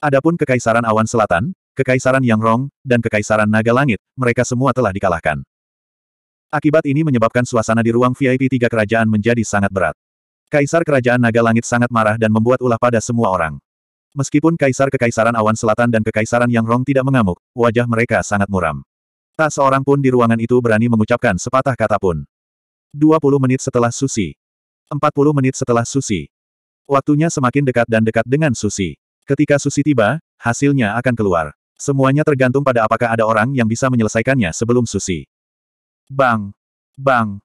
[SPEAKER 1] Adapun Kekaisaran Awan Selatan, Kekaisaran Yang Rong, dan Kekaisaran Naga Langit, mereka semua telah dikalahkan. Akibat ini menyebabkan suasana di ruang VIP tiga kerajaan menjadi sangat berat. Kaisar Kerajaan Naga Langit sangat marah dan membuat ulah pada semua orang. Meskipun Kaisar Kekaisaran Awan Selatan dan Kekaisaran Yang Rong tidak mengamuk, wajah mereka sangat muram. Tak seorang pun di ruangan itu berani mengucapkan sepatah kata pun. 20 menit setelah Susi. 40 menit setelah Susi. Waktunya semakin dekat dan dekat dengan Susi. Ketika Susi tiba, hasilnya akan keluar. Semuanya tergantung pada apakah ada orang yang bisa menyelesaikannya sebelum Susi. Bang! Bang!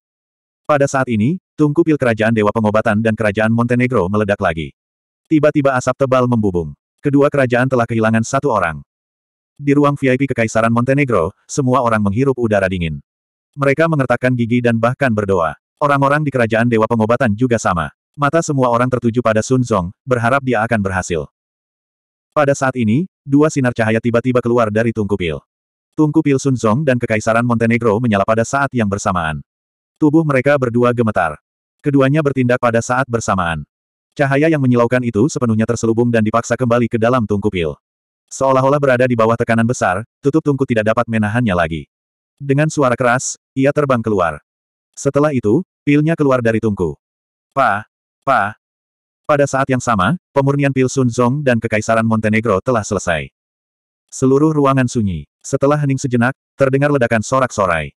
[SPEAKER 1] Pada saat ini, tungku pil kerajaan Dewa Pengobatan dan kerajaan Montenegro meledak lagi. Tiba-tiba asap tebal membubung. Kedua kerajaan telah kehilangan satu orang. Di ruang VIP Kekaisaran Montenegro, semua orang menghirup udara dingin. Mereka mengertakkan gigi dan bahkan berdoa. Orang-orang di kerajaan Dewa Pengobatan juga sama. Mata semua orang tertuju pada Sun Zong, berharap dia akan berhasil. Pada saat ini, dua sinar cahaya tiba-tiba keluar dari Tungku Pil. Tungku Pil Sun Zong dan Kekaisaran Montenegro menyala pada saat yang bersamaan. Tubuh mereka berdua gemetar. Keduanya bertindak pada saat bersamaan. Cahaya yang menyilaukan itu sepenuhnya terselubung dan dipaksa kembali ke dalam Tungku Pil. Seolah-olah berada di bawah tekanan besar, tutup tungku tidak dapat menahannya lagi. Dengan suara keras, ia terbang keluar. Setelah itu, pilnya keluar dari tungku. Pa, pa. Pada saat yang sama, pemurnian pil Sun Zong dan Kekaisaran Montenegro telah selesai. Seluruh ruangan sunyi. Setelah hening sejenak, terdengar ledakan sorak-sorai.